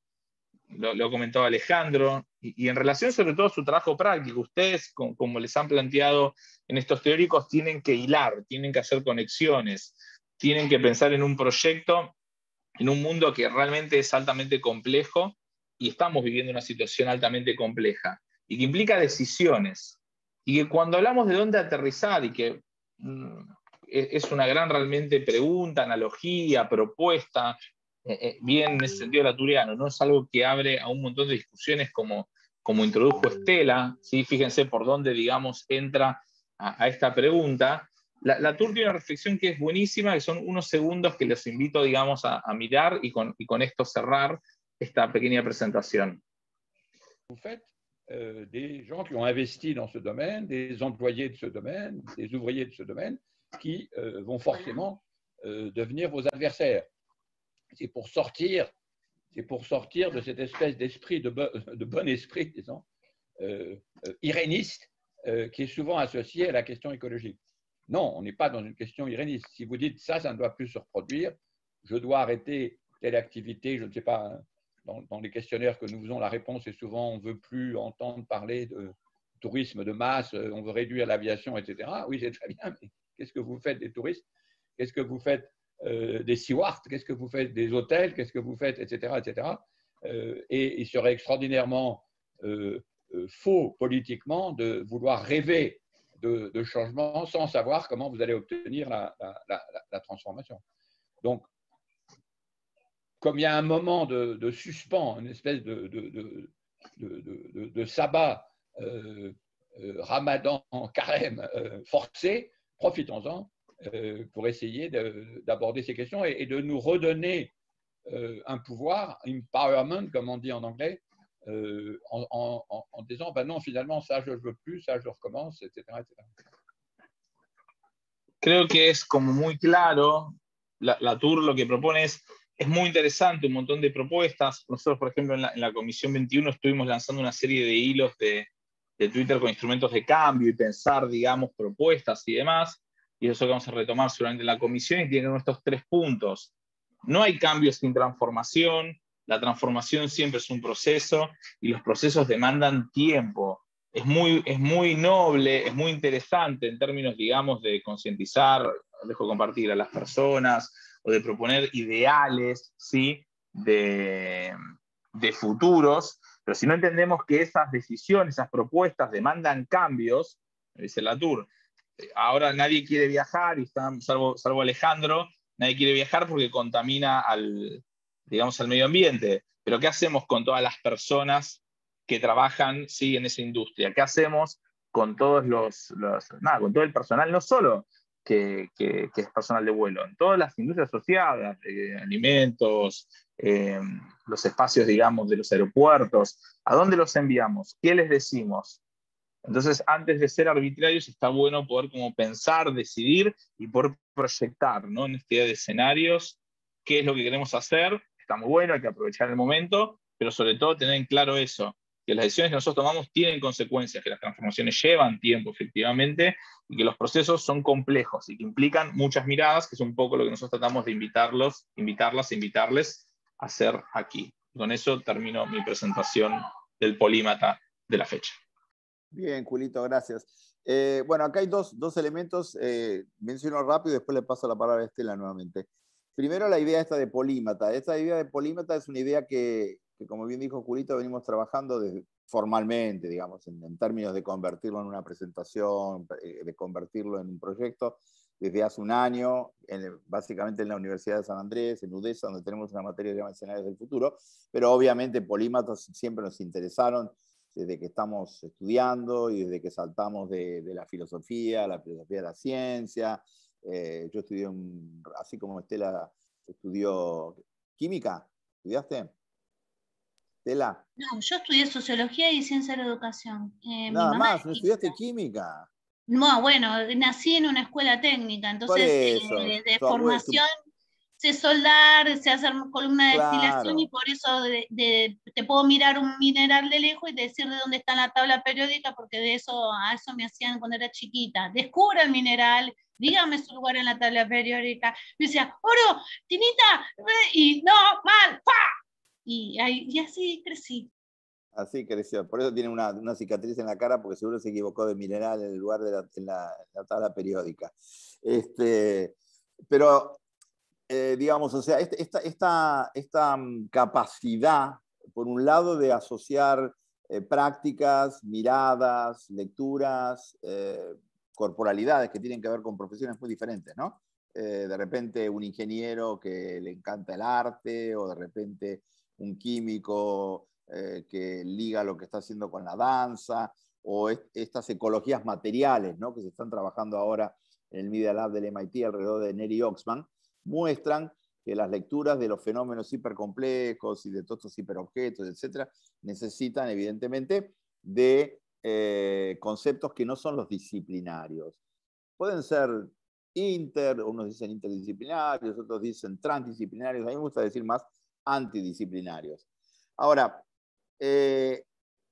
lo, ha comentado Alejandro, y, en relación sobre todo a su trabajo práctico, ustedes, como les han planteado en estos teóricos, tienen que hilar, tienen que hacer conexiones tienen que pensar en un proyecto, en un mundo que realmente es altamente complejo y estamos viviendo una situación altamente compleja y que implica decisiones. Y que cuando hablamos de dónde aterrizar y que mm, es una gran realmente pregunta, analogía, propuesta, eh, eh, bien en ese sentido laturiano, no es algo que abre a un montón de discusiones como, como introdujo Estela, ¿sí? fíjense por dónde, digamos, entra a esta pregunta, la, la, Tour tiene una reflexión que es buenísima, que son unos segundos que los invito, digamos, a, a mirar y con, y con, esto cerrar esta pequeña presentación. Vous faites euh, des gens qui ont investi dans ce domaine, des employés de ce domaine, des ouvriers de ce domaine, qui euh, vont forcément euh, devenir vos adversaires. C'est pour sortir, c'est pour sortir de cette espèce d'esprit de, bo de, bon esprit, disons, euh, iréniste, qui est souvent associé à la question écologique. Non, on n'est pas dans une question iréniste. Si vous dites ça, ça ne doit plus se reproduire, je dois arrêter telle activité, je ne sais pas, dans, les questionnaires que nous faisons, la réponse est souvent on ne veut plus entendre parler de tourisme de masse, on veut réduire l'aviation, etc. Oui, c'est très bien, mais qu'est-ce que vous faites des touristes? Qu'est-ce que vous faites des stewards? Qu'est-ce que vous faites des hôtels? Qu'est-ce que vous faites, etc. etc. et il serait extraordinairement faux politiquement de vouloir rêver de, changement sans savoir comment vous allez obtenir la, transformation. Donc, comme il y a un moment de, suspens, une espèce de, sabbat, euh, euh, ramadan, carême euh, forcé, profitons-en pour essayer d'aborder ces questions et, de nous redonner un pouvoir, empowerment, comme on dit en anglais, en, en, en, disant ben non, finalement, ça je ne veux plus, ça je recommence, etc., etc. Creo que es como muy claro, la, la Tour lo que propone es es muy interesante, un montón de propuestas. Nosotros, por ejemplo, en la, Comisión 21 estuvimos lanzando una serie de hilos de, Twitter con instrumentos de cambio y pensar, digamos, propuestas y demás. Y eso que vamos a retomar seguramente en la comisión y tiene estos tres puntos. No hay cambios sin transformación, la transformación siempre es un proceso y los procesos demandan tiempo. Es muy, es muy noble, es muy interesante en términos, digamos, de concientizar, dejo compartir a las personas, o de proponer ideales ¿sí? de, de futuros, pero si no entendemos que esas decisiones, esas propuestas demandan cambios, dice Latour, eh, ahora nadie quiere viajar, y salvo, salvo Alejandro, nadie quiere viajar porque contamina al, digamos, al medio ambiente. Pero ¿qué hacemos con todas las personas que trabajan ¿sí? en esa industria? ¿Qué hacemos con todos los, los nada, con todo el personal, no solo que, es personal de vuelo. En todas las industrias asociadas, alimentos, eh, los espacios, digamos, de los aeropuertos, ¿a dónde los enviamos? ¿Qué les decimos? Entonces, antes de ser arbitrarios, está bueno poder como pensar, decidir y poder proyectar, ¿no? En este de escenarios, qué es lo que queremos hacer. Está muy bueno, hay que aprovechar el momento, pero sobre todo tener en claro eso, que las decisiones que nosotros tomamos tienen consecuencias, que las transformaciones llevan tiempo efectivamente y que los procesos son complejos y que implican muchas miradas, que es un poco lo que nosotros tratamos de invitarlos, invitarlas, invitarles a hacer aquí. Con eso termino mi presentación del polímata de la fecha. Bien, Julito, gracias. Eh, bueno, acá hay dos, dos elementos, eh, menciono rápido y después le paso la palabra a Estela nuevamente. Primero, la idea esta de polímata. Esta idea de polímata es una idea que, que como bien dijo Julito, venimos trabajando formalmente, digamos, en, términos de convertirlo en una presentación, eh, de convertirlo en un proyecto, desde hace un año, básicamente en la Universidad de San Andrés, en UDESA, donde tenemos una materia de escenarios del futuro, pero obviamente polímatas siempre nos interesaron desde que estamos estudiando y desde que saltamos de, la filosofía, la filosofía de la ciencia. Eh, yo estudié, así como Estela estudió química, ¿estudiaste? No, yo estudié sociología y ciencia de la educación. Eh, Nada más, no estudiaste química. No, bueno, nací en una escuela técnica, entonces eh, de formación sé soldar, sé hacer columna de destilación y por eso te puedo mirar un mineral de lejos y decir de dónde está la tabla periódica, porque de eso a eso me hacían cuando era chiquita. Descubra el mineral, dígame su lugar en la tabla periódica. Me decía, oro, tinita, y no, mal, ¡pa! Y, y así crecí. Así creció. Por eso tiene una, una, cicatriz en la cara, porque seguro se equivocó de mineral en el lugar de la, en la, tabla periódica. Este, pero, eh, digamos, o sea, este, esta, esta, esta, mm, capacidad, por un lado, de asociar eh, prácticas, miradas, lecturas, eh, corporalidades que tienen que ver con profesiones muy diferentes, ¿no? de repente un ingeniero que le encanta el arte, o de repente un químico eh, que liga lo que está haciendo con la danza, o estas ecologías materiales ¿no? que se están trabajando ahora en el Media Lab del MIT alrededor de Neri Oxman, muestran que las lecturas de los fenómenos hipercomplejos y de todos estos hiperobjetos, etcétera, necesitan evidentemente de eh, conceptos que no son los disciplinarios. Pueden ser inter, unos dicen interdisciplinarios, otros dicen transdisciplinarios, a mí me gusta decir más antidisciplinarios. Ahora, eh,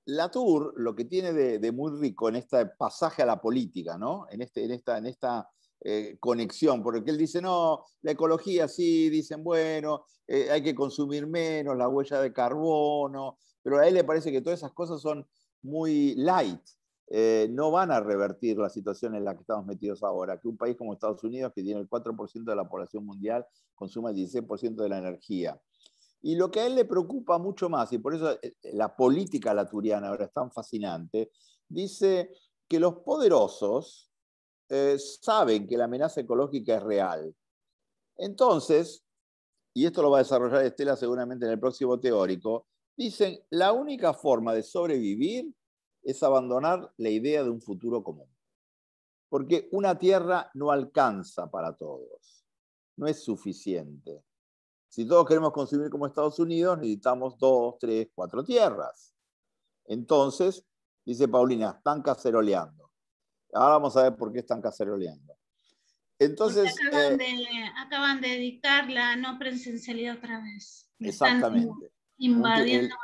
Latour lo que tiene de, muy rico en este pasaje a la política, ¿no? en, este, esta eh, conexión, porque él dice, no, la ecología sí, dicen, bueno, eh, hay que consumir menos, la huella de carbono, pero a él le parece que todas esas cosas son muy light, eh, no van a revertir la situación en la que estamos metidos ahora, que un país como Estados Unidos, que tiene el 4% de la población mundial, consuma el 16% de la energía. Y lo que a él le preocupa mucho más, y por eso la política laturiana ahora es tan fascinante, dice que los poderosos eh, saben que la amenaza ecológica es real. Entonces, y esto lo va a desarrollar Estela seguramente en el próximo teórico, dicen, la única forma de sobrevivir es abandonar la idea de un futuro común. Porque una tierra no alcanza para todos, no es suficiente. Si todos queremos consumir como Estados Unidos, necesitamos dos, tres, cuatro tierras. Entonces, dice Paulina, están caceroleando. Ahora vamos a ver por qué están caceroleando. Entonces. Eh, acaban, de, dictar la no presencialidad otra vez. Exactamente. Invadiendo.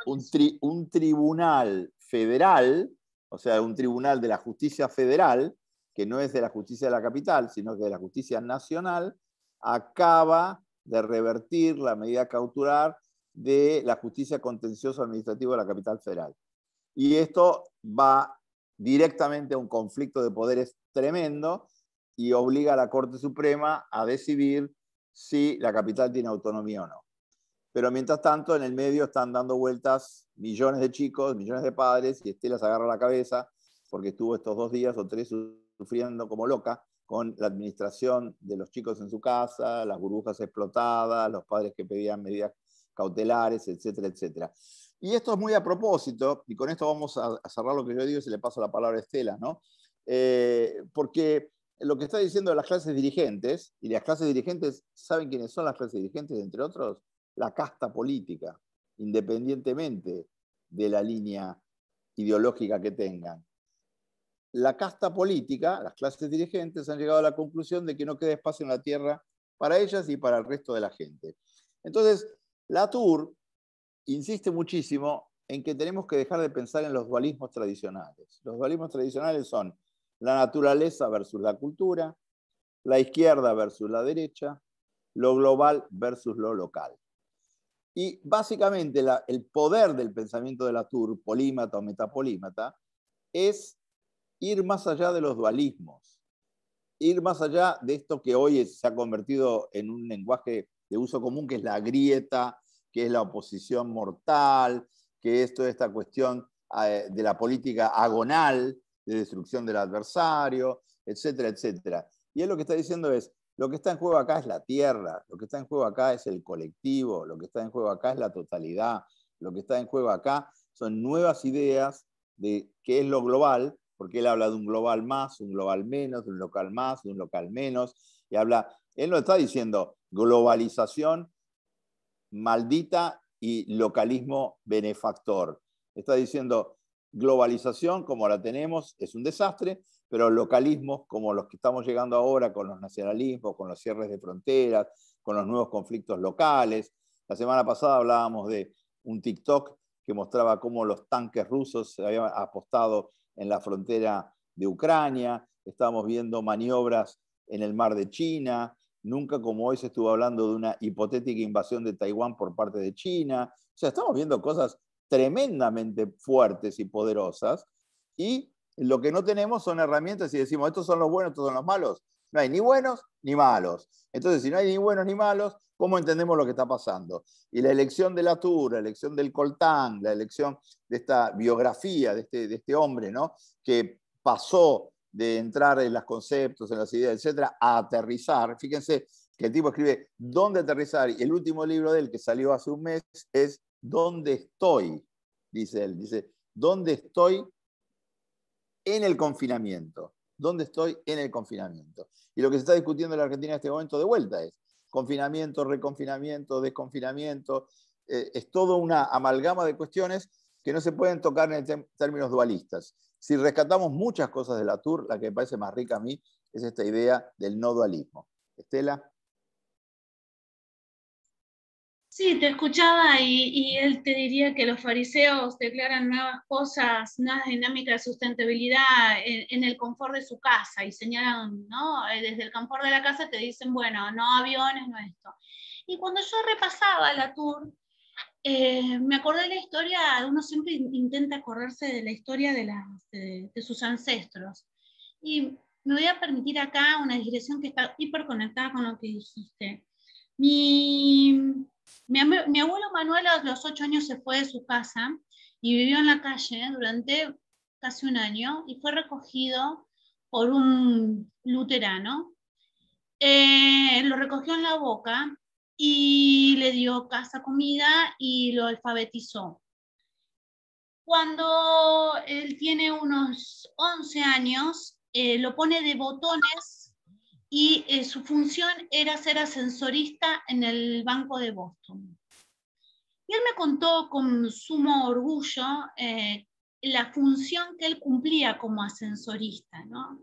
Un, tribunal federal, o sea, un tribunal de la justicia federal, que no es de la justicia de la capital, sino que de la justicia nacional, acaba de revertir la medida cautular de la justicia contencioso administrativa de la capital federal. Y esto va directamente a un conflicto de poderes tremendo y obliga a la Corte Suprema a decidir si la capital tiene autonomía o no. Pero mientras tanto, en el medio están dando vueltas millones de chicos, millones de padres, y Estela se agarra la cabeza porque estuvo estos dos días o tres sufriendo como loca con la administración de los chicos en su casa, las burbujas explotadas, los padres que pedían medidas cautelares, etcétera, etcétera. Y esto es muy a propósito, y con esto vamos a, cerrar lo que yo digo y se le paso la palabra a Estela, ¿no? Eh, porque lo que está diciendo las clases dirigentes, y las clases dirigentes, ¿saben quiénes son las clases dirigentes, entre otros? La casta política, independientemente de la línea ideológica que tengan. La casta política, las clases dirigentes, han llegado a la conclusión de que no queda espacio en la tierra para ellas y para el resto de la gente. Entonces, la Tour insiste muchísimo en que tenemos que dejar de pensar en los dualismos tradicionales. Los dualismos tradicionales son la naturaleza versus la cultura, la izquierda versus la derecha, lo global versus lo local. Y básicamente el poder del pensamiento de la Tour, polímata o metapolímata, es ir más allá de los dualismos, ir más allá de esto que hoy se ha convertido en un lenguaje de uso común, que es la grieta, que es la oposición mortal, que es toda esta cuestión eh, de la política agonal, de destrucción del adversario, etcétera, etcétera. Y él lo que está diciendo es, lo que está en juego acá es la tierra, lo que está en juego acá es el colectivo, lo que está en juego acá es la totalidad, lo que está en juego acá son nuevas ideas de qué es lo global, porque él habla de un global más, un global menos, de un local más, de un local menos, y habla, él no está diciendo globalización maldita y localismo benefactor. Está diciendo globalización como la tenemos es un desastre, pero localismos como los que estamos llegando ahora con los nacionalismos, con los cierres de fronteras, con los nuevos conflictos locales. La semana pasada hablábamos de un TikTok que mostraba cómo los tanques rusos habían apostado en la frontera de Ucrania. Estamos viendo maniobras en el mar de China, Nunca como hoy se estuvo hablando de una hipotética invasión de Taiwán por parte de China. O sea, estamos viendo cosas tremendamente fuertes y poderosas y lo que no tenemos son herramientas y decimos, estos son los buenos, estos son los malos. No hay ni buenos ni malos. Entonces, si no hay ni buenos ni malos, ¿cómo entendemos lo que está pasando? Y la elección de la Tour, la elección del Coltán, la elección de esta biografía de este, de este hombre, ¿no? Que pasó de entrar en los conceptos, en las ideas, etcétera, a aterrizar. Fíjense que el tipo escribe ¿Dónde aterrizar? Y el último libro de él, que salió hace un mes, es ¿Dónde estoy? Dice él. Dice, ¿dónde estoy en el confinamiento? ¿Dónde estoy en el confinamiento? Y lo que se está discutiendo en la Argentina en este momento de vuelta es confinamiento, reconfinamiento, desconfinamiento. Eh, es todo una amalgama de cuestiones que no se pueden tocar en términos dualistas. Si rescatamos muchas cosas de la Tour, la que me parece más rica a mí es esta idea del no dualismo. Estela. Sí, te escuchaba y, él te diría que los fariseos declaran nuevas cosas, nuevas dinámicas de sustentabilidad en, el confort de su casa y señalan, ¿no? Eh, desde el confort de la casa te dicen, bueno, no aviones, no esto. Y cuando yo repasaba la tour, eh, me acordé de la historia, uno siempre intenta acordarse de la historia de, de, sus ancestros. Y me voy a permitir acá una digresión que está hiperconectada con lo que dijiste. Mi, mi, abuelo Manuel a los ocho años se fue de su casa y vivió en la calle durante casi un año y fue recogido por un luterano. Eh, lo recogió en la boca y le dio casa, comida y lo alfabetizó. Cuando él tiene unos 11 años, eh, lo pone de botones y eh, su función era ser ascensorista en el Banco de Boston. Y él me contó con sumo orgullo eh, la función que él cumplía como ascensorista. ¿no?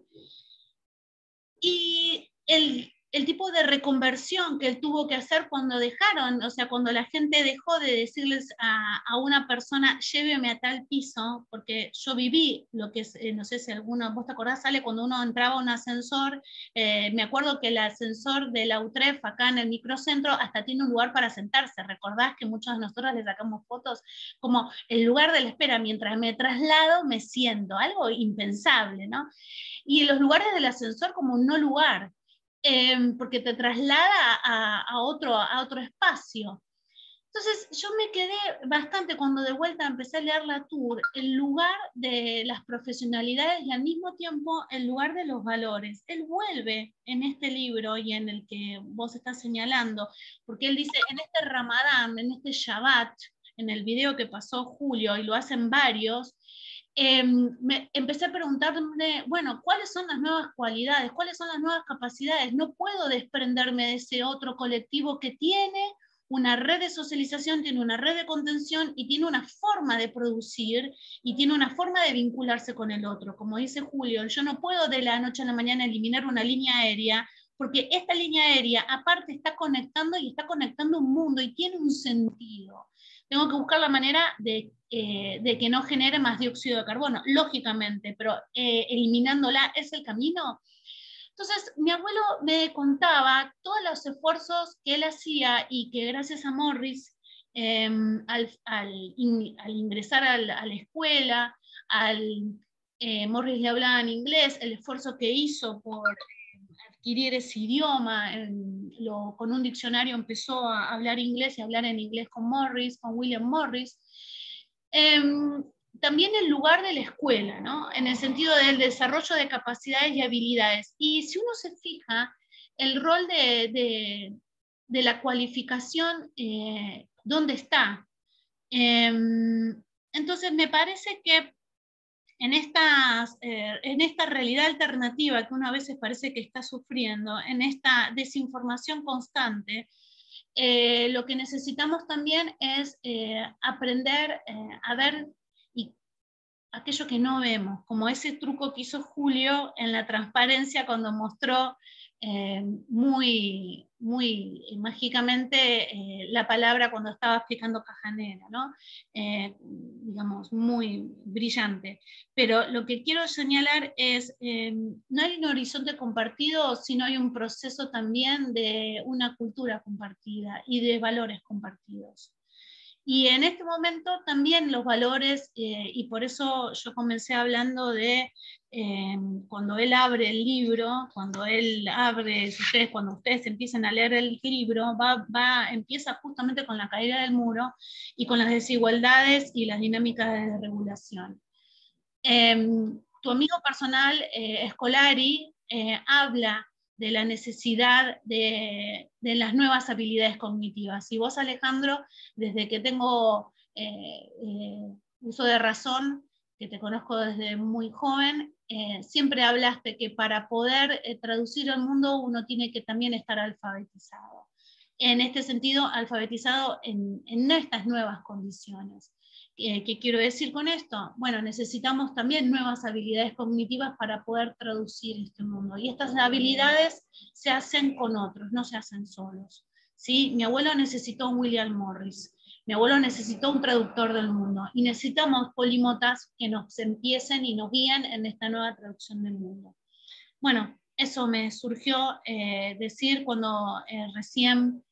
Y el el tipo de reconversión que él tuvo que hacer cuando dejaron, o sea, cuando la gente dejó de decirles a, una persona, lléveme a tal piso, porque yo viví lo que es, eh, no sé si alguno, vos te acordás, sale cuando uno entraba a un ascensor, eh, me acuerdo que el ascensor de la UTREF acá en el microcentro hasta tiene un lugar para sentarse, recordás que muchos de nosotros le sacamos fotos como el lugar de la espera, mientras me traslado me siento, algo impensable, ¿no? Y los lugares del ascensor como un no lugar, Em, porque te traslada a, otro, a otro espacio. Entonces yo me quedé bastante cuando de vuelta empecé a leer la tour, el lugar de las profesionalidades y al mismo tiempo el lugar de los valores. Él vuelve en este libro y en el que vos estás señalando, porque él dice, en este Ramadán, en este Shabbat, en el video que pasó Julio, y lo hacen varios, Em, me, empecé a preguntarme, bueno, ¿cuáles son las nuevas cualidades? ¿Cuáles son las nuevas capacidades? No puedo desprenderme de ese otro colectivo que tiene una red de socialización, tiene una red de contención y tiene una forma de producir y tiene una forma de vincularse con el otro. Como dice Julio, yo no puedo de la noche a la mañana eliminar una línea aérea porque esta línea aérea aparte está conectando y está conectando un mundo y tiene un sentido tengo que buscar la manera de, eh, que no genere más dióxido de carbono, lógicamente, pero eh, eliminándola es el camino. Entonces, mi abuelo me contaba todos los esfuerzos que él hacía y que gracias a Morris, em, al, ingresar a la, escuela, al, eh, Morris le hablaba en inglés, el esfuerzo que hizo por adquirir ese idioma, con un diccionario empezó a hablar inglés y a hablar en inglés con Morris, con William Morris. Em, también el lugar de la escuela, ¿no? en el sentido del desarrollo de capacidades y habilidades. Y si uno se fija, el rol de, la cualificación, eh, ¿dónde está? Em, entonces, me parece que en, estas, eh, en esta realidad alternativa que uno a veces parece que está sufriendo, en esta desinformación constante, eh, lo que necesitamos también es eh, aprender a ver aquello que no vemos, como ese truco que hizo Julio en la transparencia cuando mostró eh, muy, muy mágicamente eh, la palabra cuando estaba explicando Cajanera, ¿no? Eh, digamos, muy brillante. Pero lo que quiero señalar es, no hay un horizonte compartido, sino hay un proceso también de una cultura compartida y de valores compartidos. Y en este momento también los valores, y por eso yo comencé hablando de Em, cuando él abre el libro, cuando él abre, ustedes, cuando ustedes empiezan a leer el libro, va, va, empieza justamente con la caída del muro y con las desigualdades y las dinámicas de regulación. Em, tu amigo personal, eh, Escolari, eh, habla de la necesidad de, de, las nuevas habilidades cognitivas. Y vos, Alejandro, desde que tengo eh, uso de razón, que te conozco desde muy joven, eh, siempre hablaste que para poder eh, traducir al mundo uno tiene que también estar alfabetizado. En este sentido, alfabetizado en, estas nuevas condiciones. Eh, ¿Qué quiero decir con esto? Bueno, necesitamos también nuevas habilidades cognitivas para poder traducir este mundo. Y estas habilidades se hacen con otros, no se hacen solos. ¿sí? Mi abuelo necesitó un William Morris. Mi abuelo necesitó un traductor del mundo y necesitamos polímotas que nos empiecen y nos guíen en esta nueva traducción del mundo. Bueno, eso me surgió eh, decir cuando eh, recién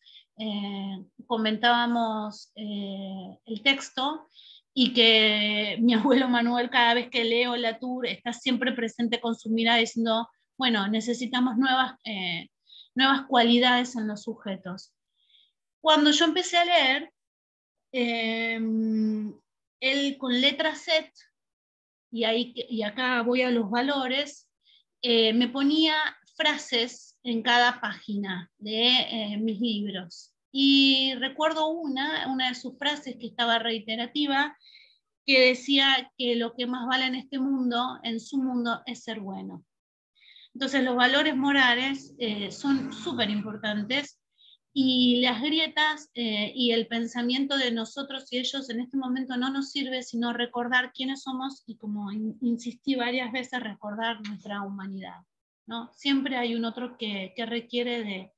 comentábamos el texto y que mi abuelo Manuel cada vez que leo la tour está siempre presente con su mirada diciendo, bueno, necesitamos nuevas, nuevas cualidades en los sujetos. Cuando yo empecé a leer, él con letra set, y, ahí, y acá voy a los valores, eh, me ponía frases en cada página de eh, mis libros. Y recuerdo una, una de sus frases que estaba reiterativa, que decía que lo que más vale en este mundo, en su mundo, es ser bueno. Entonces los valores morales eh, son súper importantes y las grietas eh, y el pensamiento de nosotros y ellos en este momento no nos sirve sino recordar quiénes somos y como insistí varias veces, recordar nuestra humanidad. ¿no? Siempre hay un otro que, que requiere de,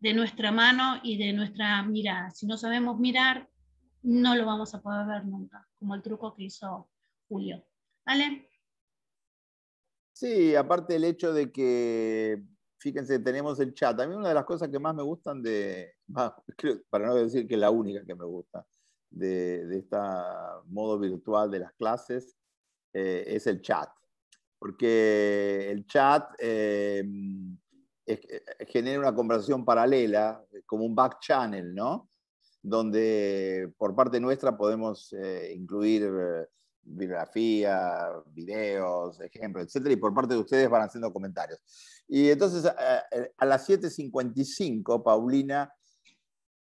de, nuestra mano y de nuestra mirada. Si no sabemos mirar, no lo vamos a poder ver nunca, como el truco que hizo Julio. ¿Vale? Sí, aparte el hecho de que fíjense, tenemos el chat. A mí una de las cosas que más me gustan de, para no decir que es la única que me gusta, de, este modo virtual de las clases, eh, es el chat. Porque el chat eh, genera una conversación paralela, como un back channel, ¿no? Donde por parte nuestra podemos eh, incluir bibliografía, videos, ejemplos, etcétera, y por parte de ustedes van haciendo comentarios. Y entonces a, las 7.55 Paulina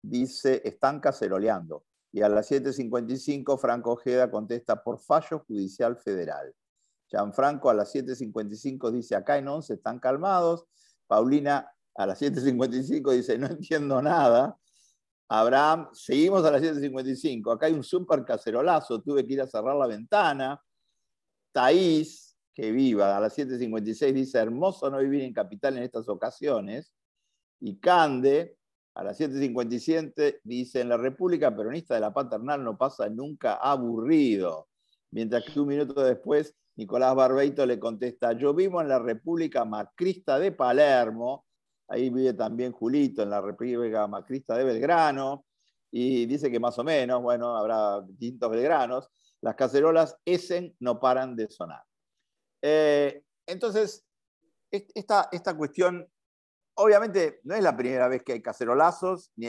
dice, están caceroleando. Y a las 7.55 Franco Ojeda contesta, por fallo judicial federal. Gianfranco a las 7.55 dice, acá en 11 están calmados. Paulina a las 7.55 dice, no entiendo nada. Abraham, seguimos a las 7.55. Acá hay un súper cacerolazo, tuve que ir a cerrar la ventana. Taís, que viva, a las 7.56 dice, hermoso no vivir en capital en estas ocasiones. Y Cande, a las 7.57 dice, en la República Peronista de la Paternal no pasa nunca aburrido. Mientras que un minuto después, Nicolás Barbeito le contesta, yo vivo en la República Macrista de Palermo, Ahí vive también Julito en la República Macrista de Belgrano. Y dice que más o menos, bueno, habrá distintos Belgranos. Las cacerolas Essen no paran de sonar. Eh, entonces, esta, esta cuestión, obviamente no es la primera vez que hay cacerolazos, ni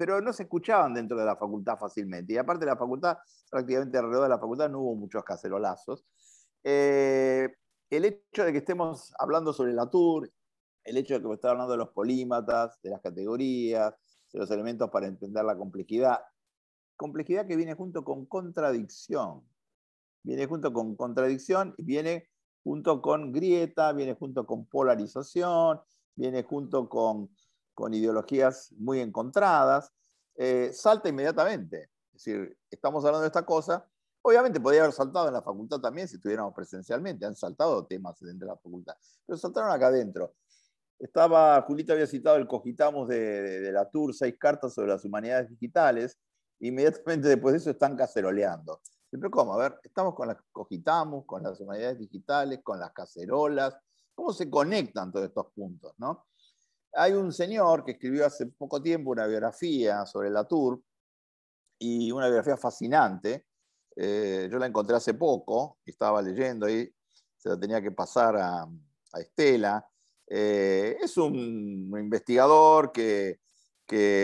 pero no se escuchaban dentro de la facultad fácilmente. Y aparte de la facultad, prácticamente alrededor de la facultad no hubo muchos cacerolazos. Eh, el hecho de que estemos hablando sobre la tour el hecho de que estaba hablando de los polímatas, de las categorías, de los elementos para entender la complejidad. Complejidad que viene junto con contradicción. Viene junto con contradicción viene junto con grieta, viene junto con polarización, viene junto con, con ideologías muy encontradas. Eh, salta inmediatamente. Es decir, estamos hablando de esta cosa. Obviamente podría haber saltado en la facultad también si estuviéramos presencialmente. Han saltado temas dentro de la facultad, pero saltaron acá adentro. Estaba, Julita había citado el Cogitamos de, la Tour, seis cartas sobre las humanidades digitales. Inmediatamente después de eso están caceroleando. Pero ¿cómo? A ver, estamos con las Cogitamos, con las humanidades digitales, con las cacerolas. ¿Cómo se conectan todos estos puntos? ¿no? Hay un señor que escribió hace poco tiempo una biografía sobre la Tour y una biografía fascinante. Eh, yo la encontré hace poco, estaba leyendo ahí, se la tenía que pasar a, a Estela eh, es un investigador que,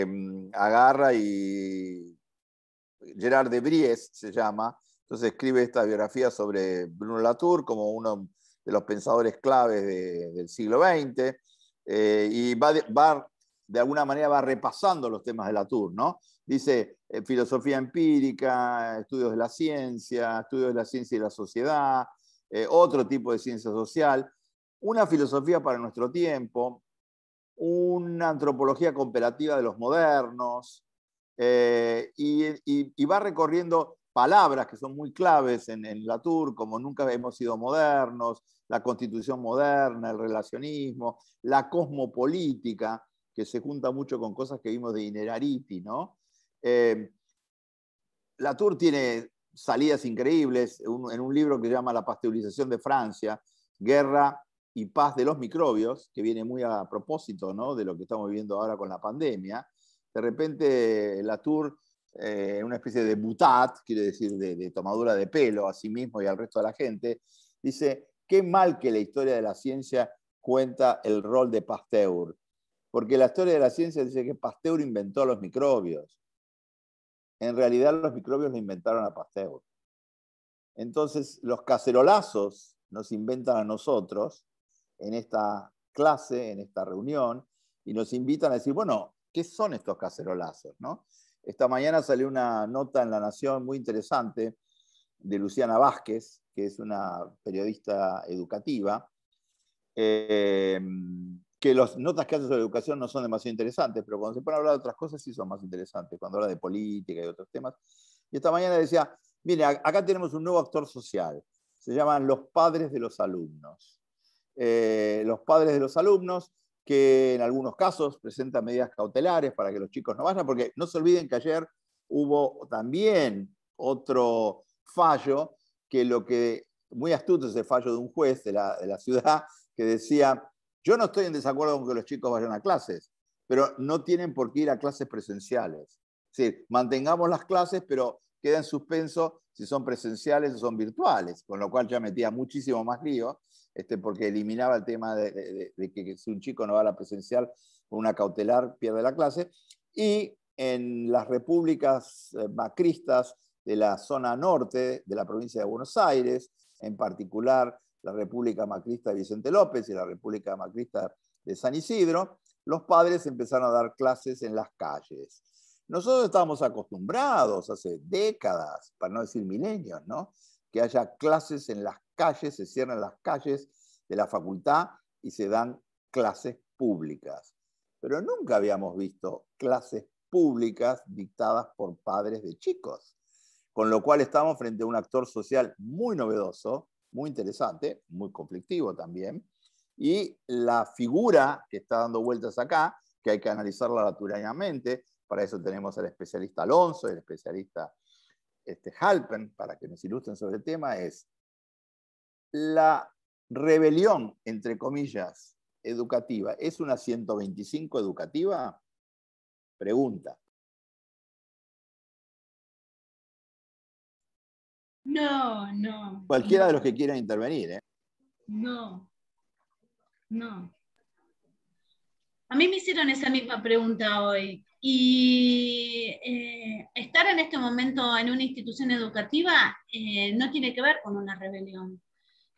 mm, agarra y Gerard de Bries se llama, entonces escribe esta biografía sobre Bruno Latour como uno de los pensadores claves del siglo XX eh, y va de, alguna manera va repasando los temas de Latour, ¿no? Dice eh, filosofía empírica, estudios de la ciencia, estudios de la ciencia y la sociedad, otro tipo de ciencia social, una filosofía para nuestro tiempo, una antropología cooperativa de los modernos, eh, y, va recorriendo palabras que son muy claves en, en Latour, como nunca hemos sido modernos, la constitución moderna, el relacionismo, la cosmopolítica, que se junta mucho con cosas que vimos de Inerariti, ¿no? Eh, Latour tiene salidas increíbles en un libro que se llama La pasteurización de Francia, Guerra y Paz de los Microbios, que viene muy a propósito ¿no? de lo que estamos viviendo ahora con la pandemia. De repente Latour, eh, una especie de butat, quiere decir de, tomadura de pelo a sí mismo y al resto de la gente, dice, qué mal que la historia de la ciencia cuenta el rol de Pasteur, porque la historia de la ciencia dice que Pasteur inventó los microbios. En realidad los microbios lo inventaron a Pasteur. Entonces los cacerolazos nos inventan a nosotros en esta clase, en esta reunión, y nos invitan a decir, bueno, ¿qué son estos cacerolazos? ¿no? Esta mañana salió una nota en La Nación muy interesante de Luciana Vázquez, que es una periodista educativa, eh, que las notas que hace sobre educación no son demasiado interesantes, pero cuando se pone a hablar de otras cosas sí son más interesantes, cuando habla de política y otros temas. Y esta mañana decía, mire, acá tenemos un nuevo actor social, se llaman los padres de los alumnos. Eh, los padres de los alumnos que en algunos casos presentan medidas cautelares para que los chicos no vayan, porque no se olviden que ayer hubo también otro fallo, que lo que, muy astuto ese fallo de un juez de la, de la ciudad, que decía, yo no estoy en desacuerdo con que los chicos vayan a clases, pero no tienen por qué ir a clases presenciales. Es decir, mantengamos las clases, pero queda en suspenso si son presenciales o son virtuales, con lo cual ya metía muchísimo más lío, este, porque eliminaba el tema de, que si un chico no va a la presencial con una cautelar pierde la clase. Y en las repúblicas eh, macristas de la zona norte de la provincia de Buenos Aires, en particular la República Macrista de Vicente López y la República Macrista de San Isidro, los padres empezaron a dar clases en las calles. Nosotros estábamos acostumbrados hace décadas, para no decir milenios, ¿no? que haya clases en las calles, se cierran las calles de la facultad y se dan clases públicas. Pero nunca habíamos visto clases públicas dictadas por padres de chicos. Con lo cual estamos frente a un actor social muy novedoso, muy interesante, muy conflictivo también, y la figura que está dando vueltas acá, que hay que analizarla naturalmente, para eso tenemos al especialista Alonso, el especialista este, Halpen, para que nos ilustren sobre el tema, es la rebelión, entre comillas, educativa, ¿es una 125 educativa? Pregunta. No, no. Cualquiera de los que quieran intervenir, ¿eh? No, no. A mí me hicieron esa misma pregunta hoy. Y eh, estar en este momento en una institución educativa eh, no tiene que ver con una rebelión.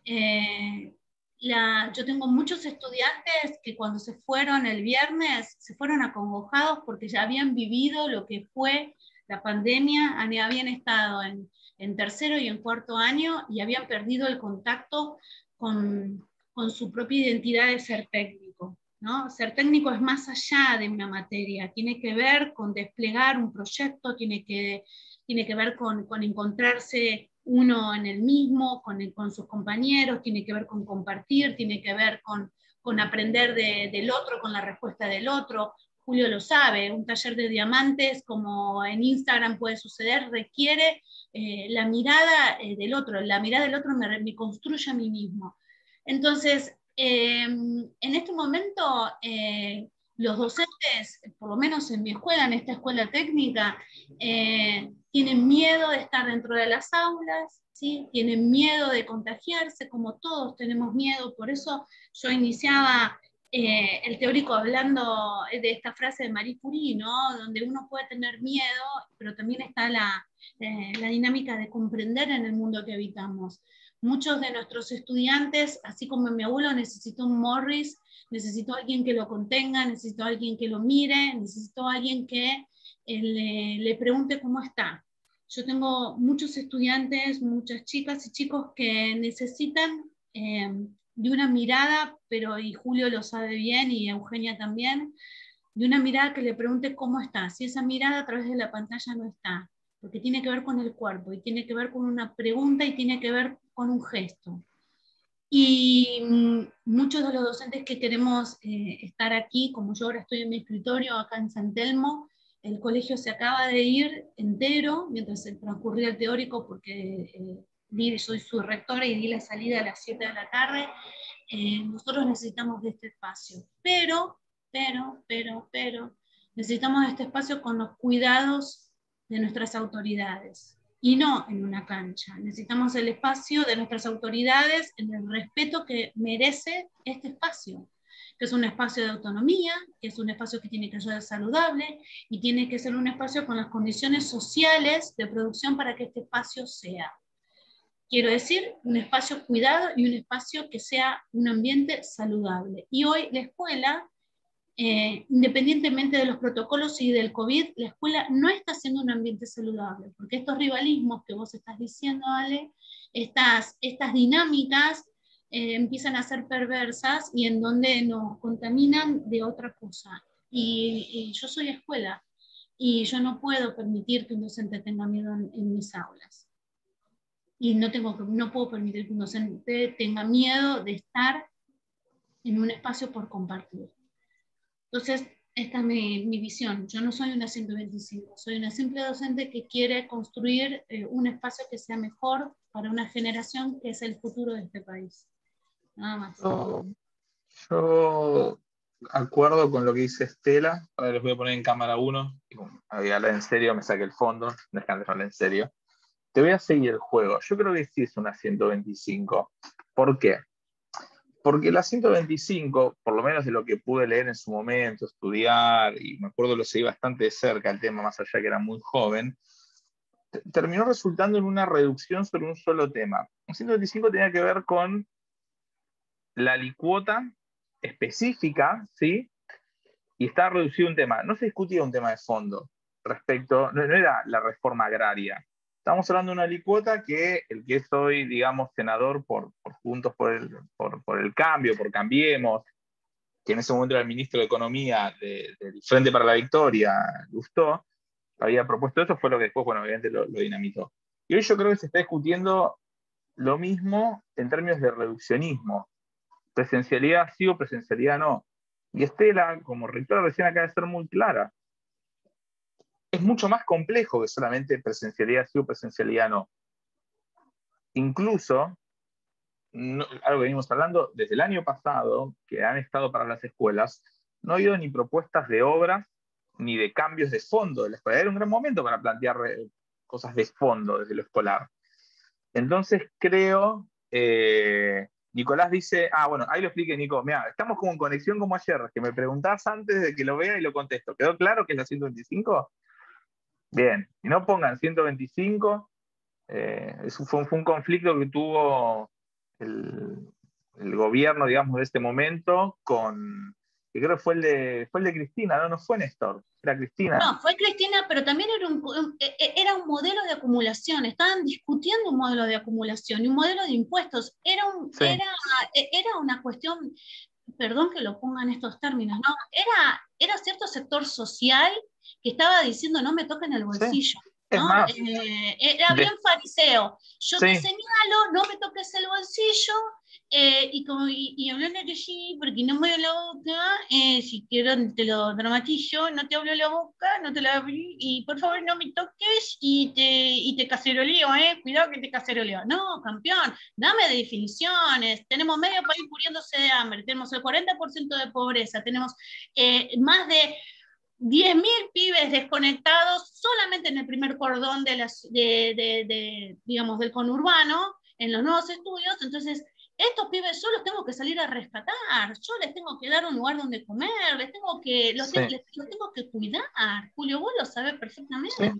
Eh, yo tengo muchos estudiantes que cuando se fueron el viernes se fueron acongojados porque ya habían vivido lo que fue la pandemia, habían estado en, en tercero y en cuarto año y habían perdido el contacto con, con su propia identidad de ser técnico. ¿no? Ser técnico es más allá de una materia, tiene que ver con desplegar un proyecto, tiene que, tiene que ver con, con encontrarse uno en el mismo, con, con, sus compañeros, tiene que ver con compartir, tiene que ver con, con aprender de, del otro, con la respuesta del otro. Julio lo sabe, un taller de diamantes como en Instagram puede suceder, requiere eh, la mirada eh, del otro, la mirada del otro me, construye a mí mismo. Entonces, em, en este momento, eh, los docentes, por lo menos en mi escuela, en esta escuela técnica, tienen miedo de estar dentro de las aulas, ¿sí? tienen miedo de contagiarse, como todos tenemos miedo, por eso yo iniciaba eh, el teórico hablando de esta frase de Marie Curie, ¿no? donde uno puede tener miedo, pero también está la, eh, la dinámica de comprender en el mundo que habitamos. Muchos de nuestros estudiantes, así como mi abuelo, necesitó un Morris, necesitó alguien que lo contenga, necesitó alguien que lo mire, necesitó alguien que eh, le, le, pregunte cómo está. Yo tengo muchos estudiantes, muchas chicas y chicos que necesitan de una mirada, pero y Julio lo sabe bien y Eugenia también, de una mirada que le pregunte cómo está, si esa mirada a través de la pantalla no está, porque tiene que ver con el cuerpo y tiene que ver con una pregunta y tiene que ver con un gesto. Y mm, muchos de los docentes que queremos eh, estar aquí, como yo ahora estoy en mi escritorio acá en San Telmo, el colegio se acaba de ir entero mientras transcurría el teórico porque eh, soy su rectora y di la salida a las 7 de la tarde. Eh, nosotros necesitamos de este espacio, pero, pero, pero, pero, necesitamos de este espacio con los cuidados de nuestras autoridades y no en una cancha. Necesitamos el espacio de nuestras autoridades en el respeto que merece este espacio, que es un espacio de autonomía, que es un espacio que tiene que ser saludable y tiene que ser un espacio con las condiciones sociales de producción para que este espacio sea. Quiero decir, un espacio cuidado y un espacio que sea un ambiente saludable. Y hoy la escuela eh, independientemente de los protocolos y del COVID, la escuela no está siendo un ambiente saludable, porque estos rivalismos que vos estás diciendo, Ale, estas, estas dinámicas eh, empiezan a ser perversas y en donde nos contaminan de otra cosa. Y, yo soy escuela y yo no puedo permitir que un docente tenga miedo en, mis aulas. Y no, tengo, no puedo permitir que un docente tenga miedo de estar en un espacio por compartir. Entonces, esta es mi, visión. Yo no soy una 125, soy una simple docente que quiere construir eh, un espacio que sea mejor para una generación que es el futuro de este país. Nada más. Yo, acuerdo con lo que dice Estela. Ahora les voy a poner en cámara uno. A hablar en serio, me saqué el fondo. No es que en serio. Te voy a seguir el juego. Yo creo que sí es una 125. ¿Por qué? Porque la 125, por lo menos de lo que pude leer en su momento, estudiar, y me acuerdo lo seguí bastante de cerca el tema, más allá que era muy joven, terminó resultando en una reducción sobre un solo tema. La 125 tenía que ver con la licuota específica, ¿sí? Y estaba reducido un tema. No se discutía un tema de fondo respecto, no era la reforma agraria, Estamos hablando de una licuota que el que es hoy, digamos, senador por, Juntos por el, por, el Cambio, por Cambiemos, que en ese momento era el ministro de Economía del Frente para la Victoria, Gustó, había propuesto eso, fue lo que después, bueno, obviamente lo, lo dinamitó. Y hoy yo creo que se está discutiendo lo mismo en términos de reduccionismo. Presencialidad sí o presencialidad no. Y Estela, como rectora, recién acaba de ser muy clara es mucho más complejo que solamente presencialidad sí o presencialidad no. Incluso, algo que venimos hablando, desde el año pasado, que han estado para las escuelas, no ha habido ni propuestas de obras ni de cambios de fondo de la escuela. Era un gran momento para plantear eh, cosas de fondo desde lo escolar. Entonces creo, eh, Nicolás dice, ah, bueno, ahí lo explique Nico, mira, estamos como en conexión como ayer, que me preguntás antes de que lo vea y lo contesto. ¿Quedó claro que es la 125? Bien, y no pongan 125. Eh, eso fue, un conflicto que tuvo el, gobierno, digamos, de este momento con, que creo que fue el de, fue el de Cristina, ¿no? No fue Néstor, era Cristina. No, fue Cristina, pero también era un, e, e, era un modelo de acumulación, estaban discutiendo un modelo de acumulación y un modelo de impuestos. Era, un, era, e, era una cuestión, perdón que lo pongan estos términos, ¿no? Era, era cierto sector social que estaba diciendo no me toquen el bolsillo. Eh, era bien fariseo. Yo te señalo, no me toques el bolsillo, eh, y, como, y, hablando que sí, porque no me la boca, eh, si quiero te lo dramatillo, no te hablo la boca, no te la abrí, y por favor no me toques y te, y te caceroleo, eh, cuidado que te caceroleo. No, campeón, dame definiciones, tenemos medio país muriéndose de hambre, tenemos el 40% de pobreza, tenemos más de 10.000 pibes desconectados solamente en el primer cordón de las, de, digamos, del conurbano, en los nuevos estudios. Entonces, estos pibes yo los tengo que salir a rescatar, yo les tengo que dar un lugar donde comer, les tengo que, los, tengo que cuidar. Julio, vos lo sabes perfectamente.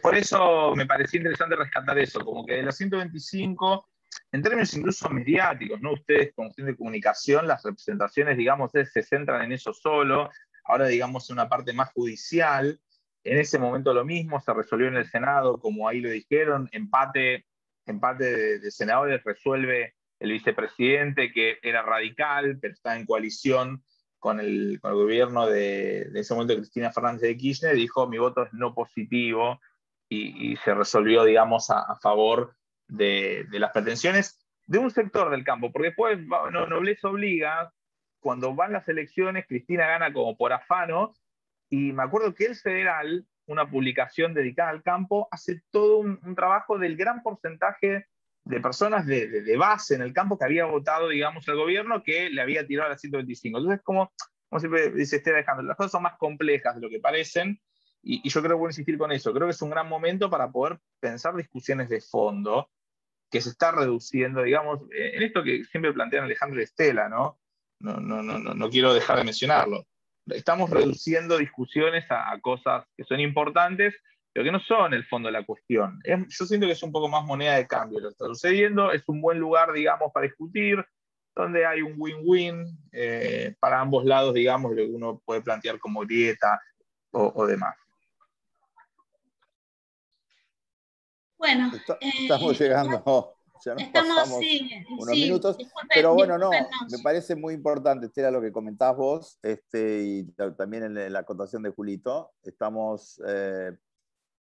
Por, eso me parecía interesante rescatar eso, como que de los 125, en términos incluso mediáticos, ¿no? Ustedes como de comunicación, las representaciones, digamos, se centran en eso solo, ahora digamos una parte más judicial. En ese momento lo mismo, se resolvió en el Senado, como ahí lo dijeron, empate, empate de, senadores resuelve el vicepresidente que era radical, pero está en coalición con el, gobierno de, ese momento Cristina Fernández de Kirchner, dijo mi voto es no positivo y, se resolvió, digamos, a, favor de, las pretensiones de un sector del campo, porque después no, Nobleza obliga, cuando van las elecciones, Cristina gana como por afano, y me acuerdo que el federal, una publicación dedicada al campo, hace todo un, trabajo del gran porcentaje de personas de, base en el campo que había votado, digamos, el gobierno que le había tirado a la 125. Entonces, como, como siempre dice Estela Alejandro, las cosas son más complejas de lo que parecen, y, yo creo que voy a insistir con eso. Creo que es un gran momento para poder pensar discusiones de fondo que se está reduciendo, digamos, en esto que siempre plantean Alejandro y Estela, ¿no? No, no, no, no, no quiero dejar de mencionarlo. Estamos reduciendo discusiones a, cosas que son importantes, pero que no son el fondo de la cuestión. yo siento que es un poco más moneda de cambio lo que está sucediendo. Es un buen lugar, digamos, para discutir, donde hay un win-win eh, para ambos lados, digamos, lo que uno puede plantear como dieta o demás. Bueno, estamos eh, llegando, ya estamos, unos minutos, pero bueno, no, me parece muy importante, Estela, lo que comentabas vos, este, y también en la acotación de Julito, estamos eh,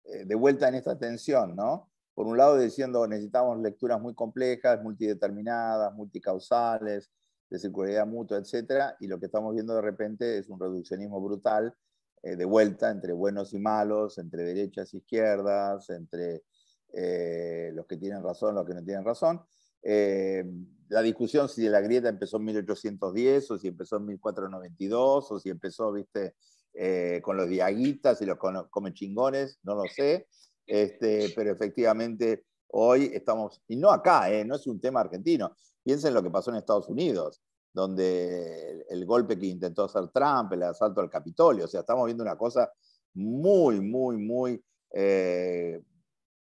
eh, de vuelta en esta tensión, ¿no? Por un lado diciendo necesitamos lecturas muy complejas, multideterminadas, multicausales, de circularidad mutua, etcétera, y lo que estamos viendo de repente es un reduccionismo brutal de vuelta entre buenos y malos, entre derechas e izquierdas, entre eh, los que tienen razón, los que no tienen razón. Eh, la discusión si la grieta empezó en 1810 o si empezó en 1492 o si empezó, viste, eh, con los diaguitas y los come chingones, no lo sé, este, pero efectivamente hoy estamos, y no acá, no es un tema argentino, piensen lo que pasó en Estados Unidos, donde el, golpe que intentó hacer Trump, el asalto al Capitolio, o sea, estamos viendo una cosa muy, muy, muy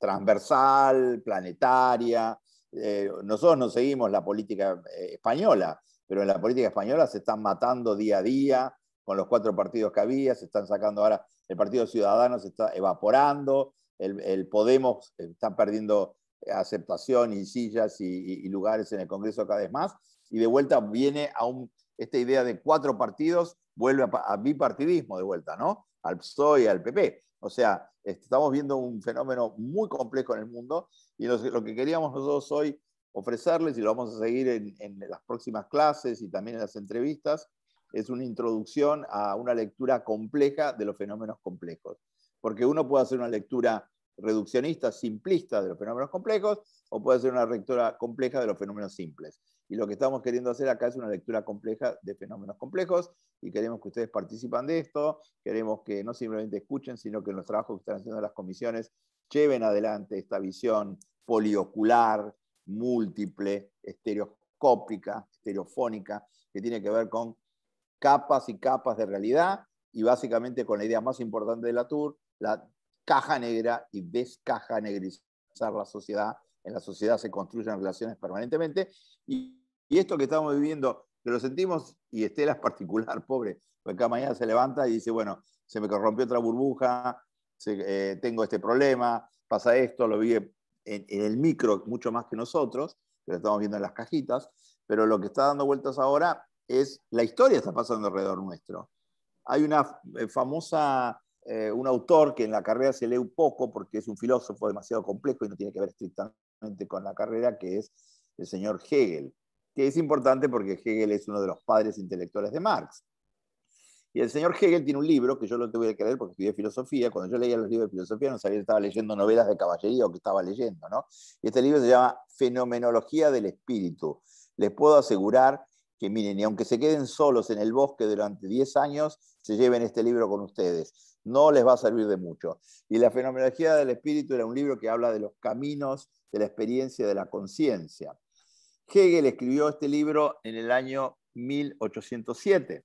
transversal, planetaria. Eh, nosotros no seguimos la política eh, española, pero en la política española se están matando día a día con los cuatro partidos que había, se están sacando ahora, el Partido Ciudadano se está evaporando, el, Podemos está perdiendo aceptación y sillas y, lugares en el Congreso cada vez más, y de vuelta viene a un, esta idea de cuatro partidos, vuelve a, bipartidismo de vuelta, ¿no? Al PSOE y al PP. O sea, estamos viendo un fenómeno muy complejo en el mundo y lo, que queríamos nosotros hoy ofrecerles, y lo vamos a seguir en, las próximas clases y también en las entrevistas, es una introducción a una lectura compleja de los fenómenos complejos. Porque uno puede hacer una lectura reduccionista, simplista de los fenómenos complejos, o puede hacer una lectura compleja de los fenómenos simples. Y lo que estamos queriendo hacer acá es una lectura compleja de fenómenos complejos y queremos que ustedes participan de esto, queremos que no simplemente escuchen, sino que en los trabajos que están haciendo las comisiones lleven adelante esta visión poliocular, múltiple, estereoscópica, estereofónica, que tiene que ver con capas y capas de realidad y básicamente con la idea más importante de la Tour, la caja negra y descaja negrizar la sociedad. En la sociedad se construyen relaciones permanentemente y esto que estamos viviendo, lo sentimos, y Estela es particular, pobre, porque cada mañana se levanta y dice, bueno, se me rompió otra burbuja, eh, tengo este problema, pasa esto, lo vi en, el micro mucho más que nosotros, que lo estamos viendo en las cajitas, pero lo que está dando vueltas ahora es la historia está pasando alrededor nuestro. Hay una eh, famosa, eh, un autor que en la carrera se lee un poco porque es un filósofo demasiado complejo y no tiene que ver estrictamente con la carrera, que es el señor Hegel que es importante porque Hegel es uno de los padres intelectuales de Marx. Y el señor Hegel tiene un libro que yo lo tuve que creer porque estudié filosofía. Cuando yo leía los libros de filosofía no sabía que estaba leyendo novelas de caballería o que estaba leyendo, ¿no? Y este libro se llama Fenomenología del Espíritu. Les puedo asegurar que, miren, y aunque se queden solos en el bosque durante 10 años, se lleven este libro con ustedes. No les va a servir de mucho. Y la Fenomenología del Espíritu era un libro que habla de los caminos de la experiencia de la conciencia. Hegel escribió este libro en el año 1807,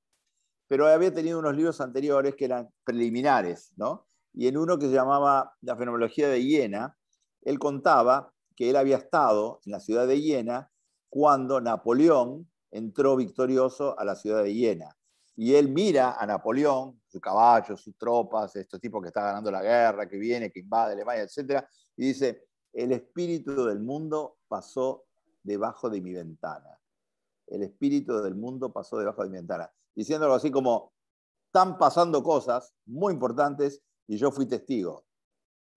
pero había tenido unos libros anteriores que eran preliminares, ¿no? Y en uno que se llamaba La fenomenología de Iena, él contaba que él había estado en la ciudad de Iena cuando Napoleón entró victorioso a la ciudad de Iena. Y él mira a Napoleón, su caballo, sus tropas, este tipo que está ganando la guerra, que viene, que invade Alemania, etc. Y dice, el espíritu del mundo pasó debajo de mi ventana. El espíritu del mundo pasó debajo de mi ventana. Diciendo algo así como, están pasando cosas muy importantes y yo fui testigo.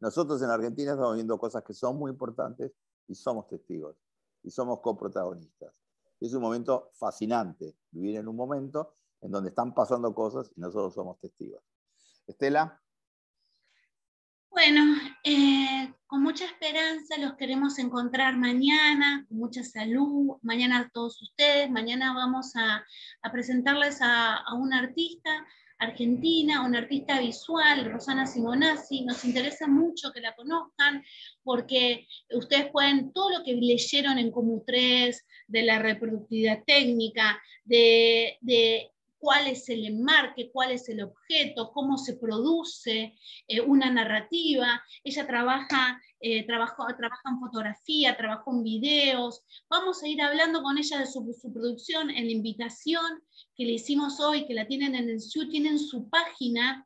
Nosotros en Argentina estamos viendo cosas que son muy importantes y somos testigos. y somos coprotagonistas. Es un momento fascinante, vivir en un momento en donde están pasando cosas y nosotros somos testigos. Estela. Bueno, eh, con mucha esperanza los queremos encontrar mañana, con mucha salud, mañana todos ustedes, mañana vamos a, presentarles a, una artista argentina, una artista visual, Rosana Simonazzi, nos interesa mucho que la conozcan porque ustedes pueden, todo lo que leyeron en Comu3, de la reproductividad técnica, de, de cuál es el enmarque, cuál es el objeto, cómo se produce eh, una narrativa. Ella trabaja, eh, trabajó, trabaja en fotografía, trabajó en videos. Vamos a ir hablando con ella de su, producción en la invitación que le hicimos hoy, que la tienen en el SU, tienen su página